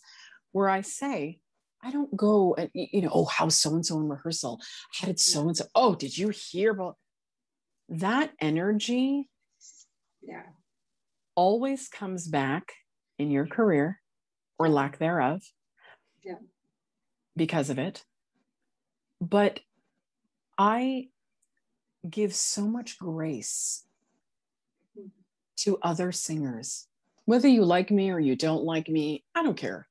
where I say, I don't go and, you know, oh, how so and so in rehearsal? How did so and so? Oh, did you hear about that energy? Yeah. Always comes back in your career or lack thereof yeah. because of it. But I give so much grace to other singers. Whether you like me or you don't like me, I don't care.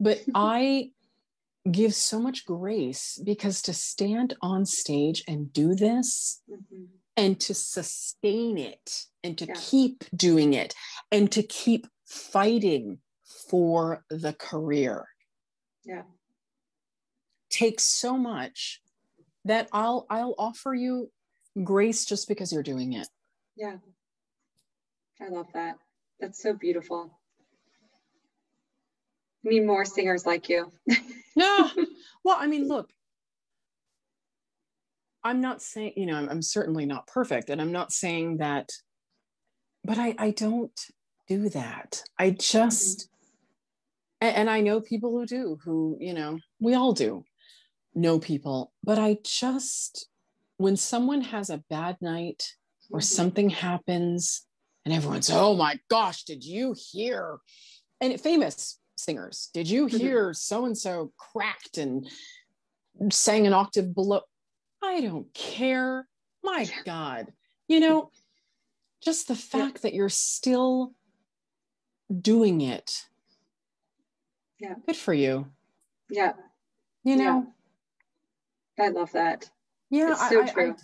But I give so much grace because to stand on stage and do this mm-hmm. and to sustain it and to yeah. keep doing it and to keep fighting for the career. Yeah. Takes so much that I'll I'll offer you grace just because you're doing it. Yeah. I love that. That's so beautiful. I need more singers like you. no. Well, I mean, look, I'm not saying, you know, I'm, I'm, certainly not perfect. And I'm not saying that, but I, I don't do that. I just, and, and i know people who do who you know we all do know people but i just when someone has a bad night or Mhm. something happens and everyone's oh my gosh did you hear and famous singers did you Mhm. hear so and so cracked and sang an octave below i don't care my god you know just the fact that you're still doing it Yeah. good for you Yeah. you know I love that. yeah, It's so I- I- true.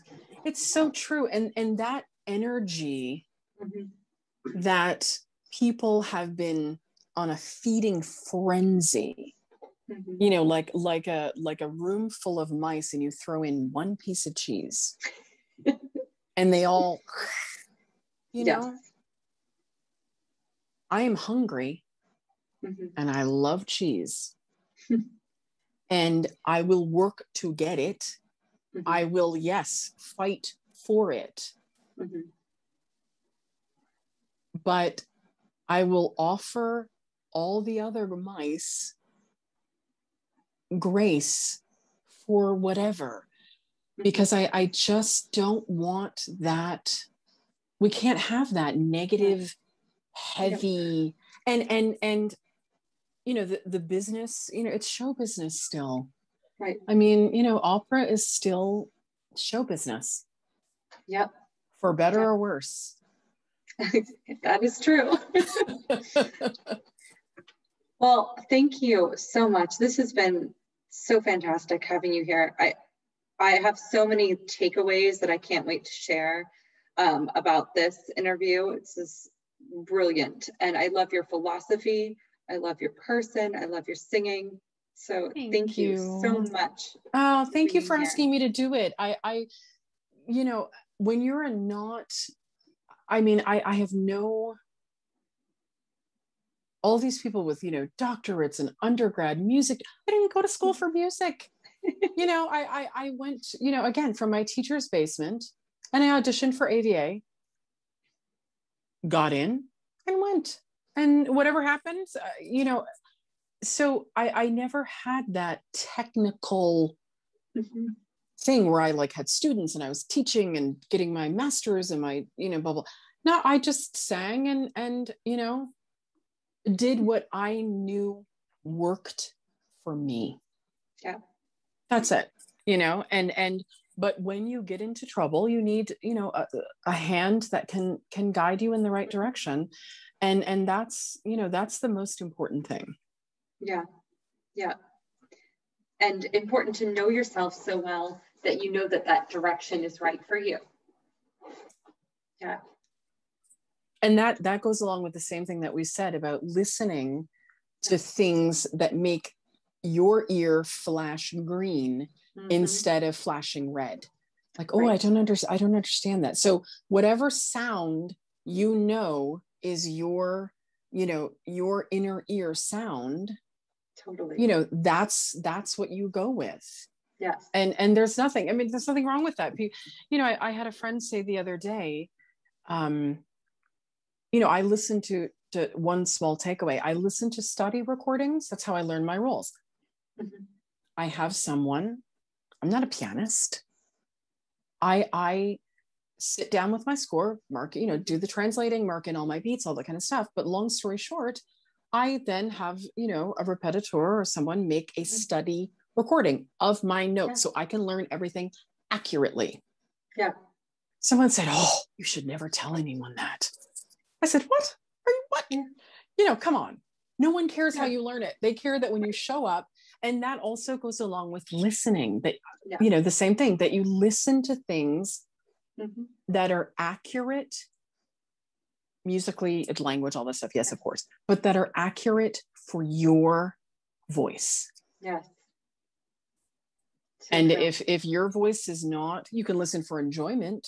it's so true and and that energy Mhm. that people have been on a feeding frenzy Mhm. you know like like a like a room full of mice and you throw in one piece of cheese and they all you Yes. I am hungry Mhm. and i love cheese and i will work to get it Mhm. i will yes fight for it Mhm. but I will offer all the other mice grace for whatever Mhm. because I, I just don't want that we can't have that negative heavy and and and you know the, the business you know it's show business still Right. i mean you know opera is still show business Yep. for better Yeah. or worse that is true. Well, thank you so much. This has been so fantastic having you here. I I have so many takeaways that I can't wait to share um, about this interview. It's just brilliant, and I love your philosophy. I love your person. I love your singing. So Thank thank, you. so much. Oh, thank you for here. asking me to do it. I, I, you know, when you're a not, I mean, I, I have no, all these people with, you know, doctorates and undergrad music. I didn't go to school for music. you know, I, I, I went, you know, again from my teacher's basement and I auditioned for AVA, got in and went. And whatever happens, uh, you know, so I, I never had that technical Mhm. thing where I like had students and I was teaching and getting my master's and my, you know, blah, blah. No, I just sang and, and, you know, did what I knew worked for me. Yeah. That's it, you know, and, and, but when you get into trouble, you need, you know, a, a hand that can, can guide you in the right direction. And, and that's, you know, that's the most important thing. Yeah, yeah. And important to know yourself so well that you know that that direction is right for you. Yeah, and that that goes along with the same thing that we said about listening to things that make your ear flash green Mhm. instead of flashing red like oh i don't understand i don't understand that so whatever sound you know is your you know your inner ear sound totally. you know that's that's what you go with yes. and and there's nothing i mean there's nothing wrong with that you know i, I had a friend say the other day um you know i listened to to one small takeaway i listen to study recordings that's how i learn my roles Mhm. i have someone i'm not a pianist. I i sit down with my score mark you know do the translating mark in all my beats all that kind of stuff. But long story short i then have you know a repetiteur or someone make a Mhm. study recording of my notes Yeah. so i can learn everything accurately. Yeah. someone said oh you should never tell anyone that. I said what? Are you what? Yeah. you know come on. No one cares how you learn it. They care that when you show up and that also goes along with listening that Yeah. you know the same thing that you listen to things Mhm. that are accurate musically language all this stuff yes of course but that are accurate for your voice Yes. And true. if if your voice is not you can listen for enjoyment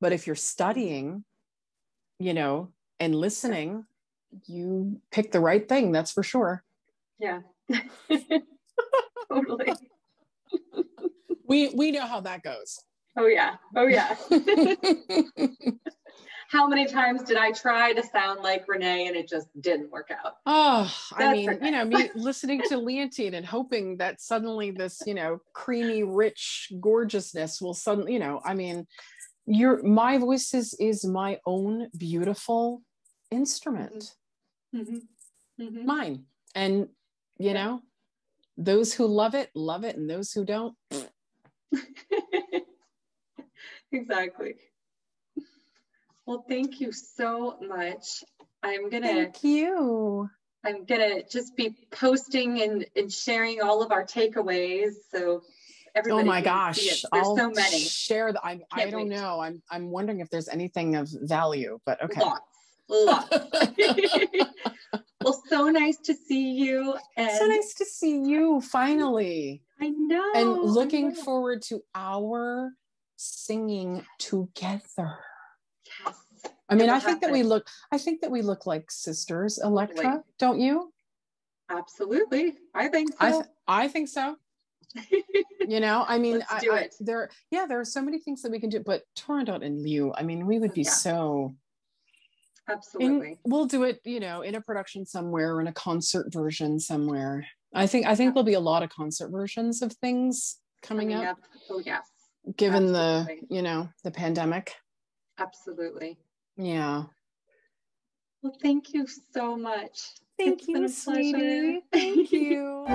but if you're studying you know and listening you pick the right thing that's for sure yeah. totally. we we know how that goes Oh yeah. Oh yeah. how many times did I try to sound like Renee and it just didn't work out? Oh, I mean, okay. you know, me listening to Leontyne and hoping that suddenly this, you know, creamy, rich gorgeousness will suddenly, you know, I mean, your my voice is is my own beautiful instrument, Mhm. Mhm. mine. And you know, those who love it, love it, and those who don't, exactly. Well, thank you so much. I'm gonna thank you. I'm gonna just be posting and, and sharing all of our takeaways so everybody oh my gosh. There's so many. share the I, I don't wait. know I'm I'm wondering if there's anything of value but okay Lots. Well, so nice to see you. And so nice to see you finally I know. and looking know. forward to our singing together Yes. I mean It'll I think that we look I think that we look like sisters Electra Totally. don't you Absolutely. I think so. I th- I think so you know I mean I, I- there yeah there are so many things that we can do but Turandot and Liu I mean we would be Yeah. so Absolutely. we'll do it you know in a production somewhere or in a concert version somewhere i think i think there'll be a lot of concert versions of things coming, up, Oh, yes. given absolutely. the you know the pandemic Absolutely. yeah Well, thank you so much. thank It's you sweetie thank you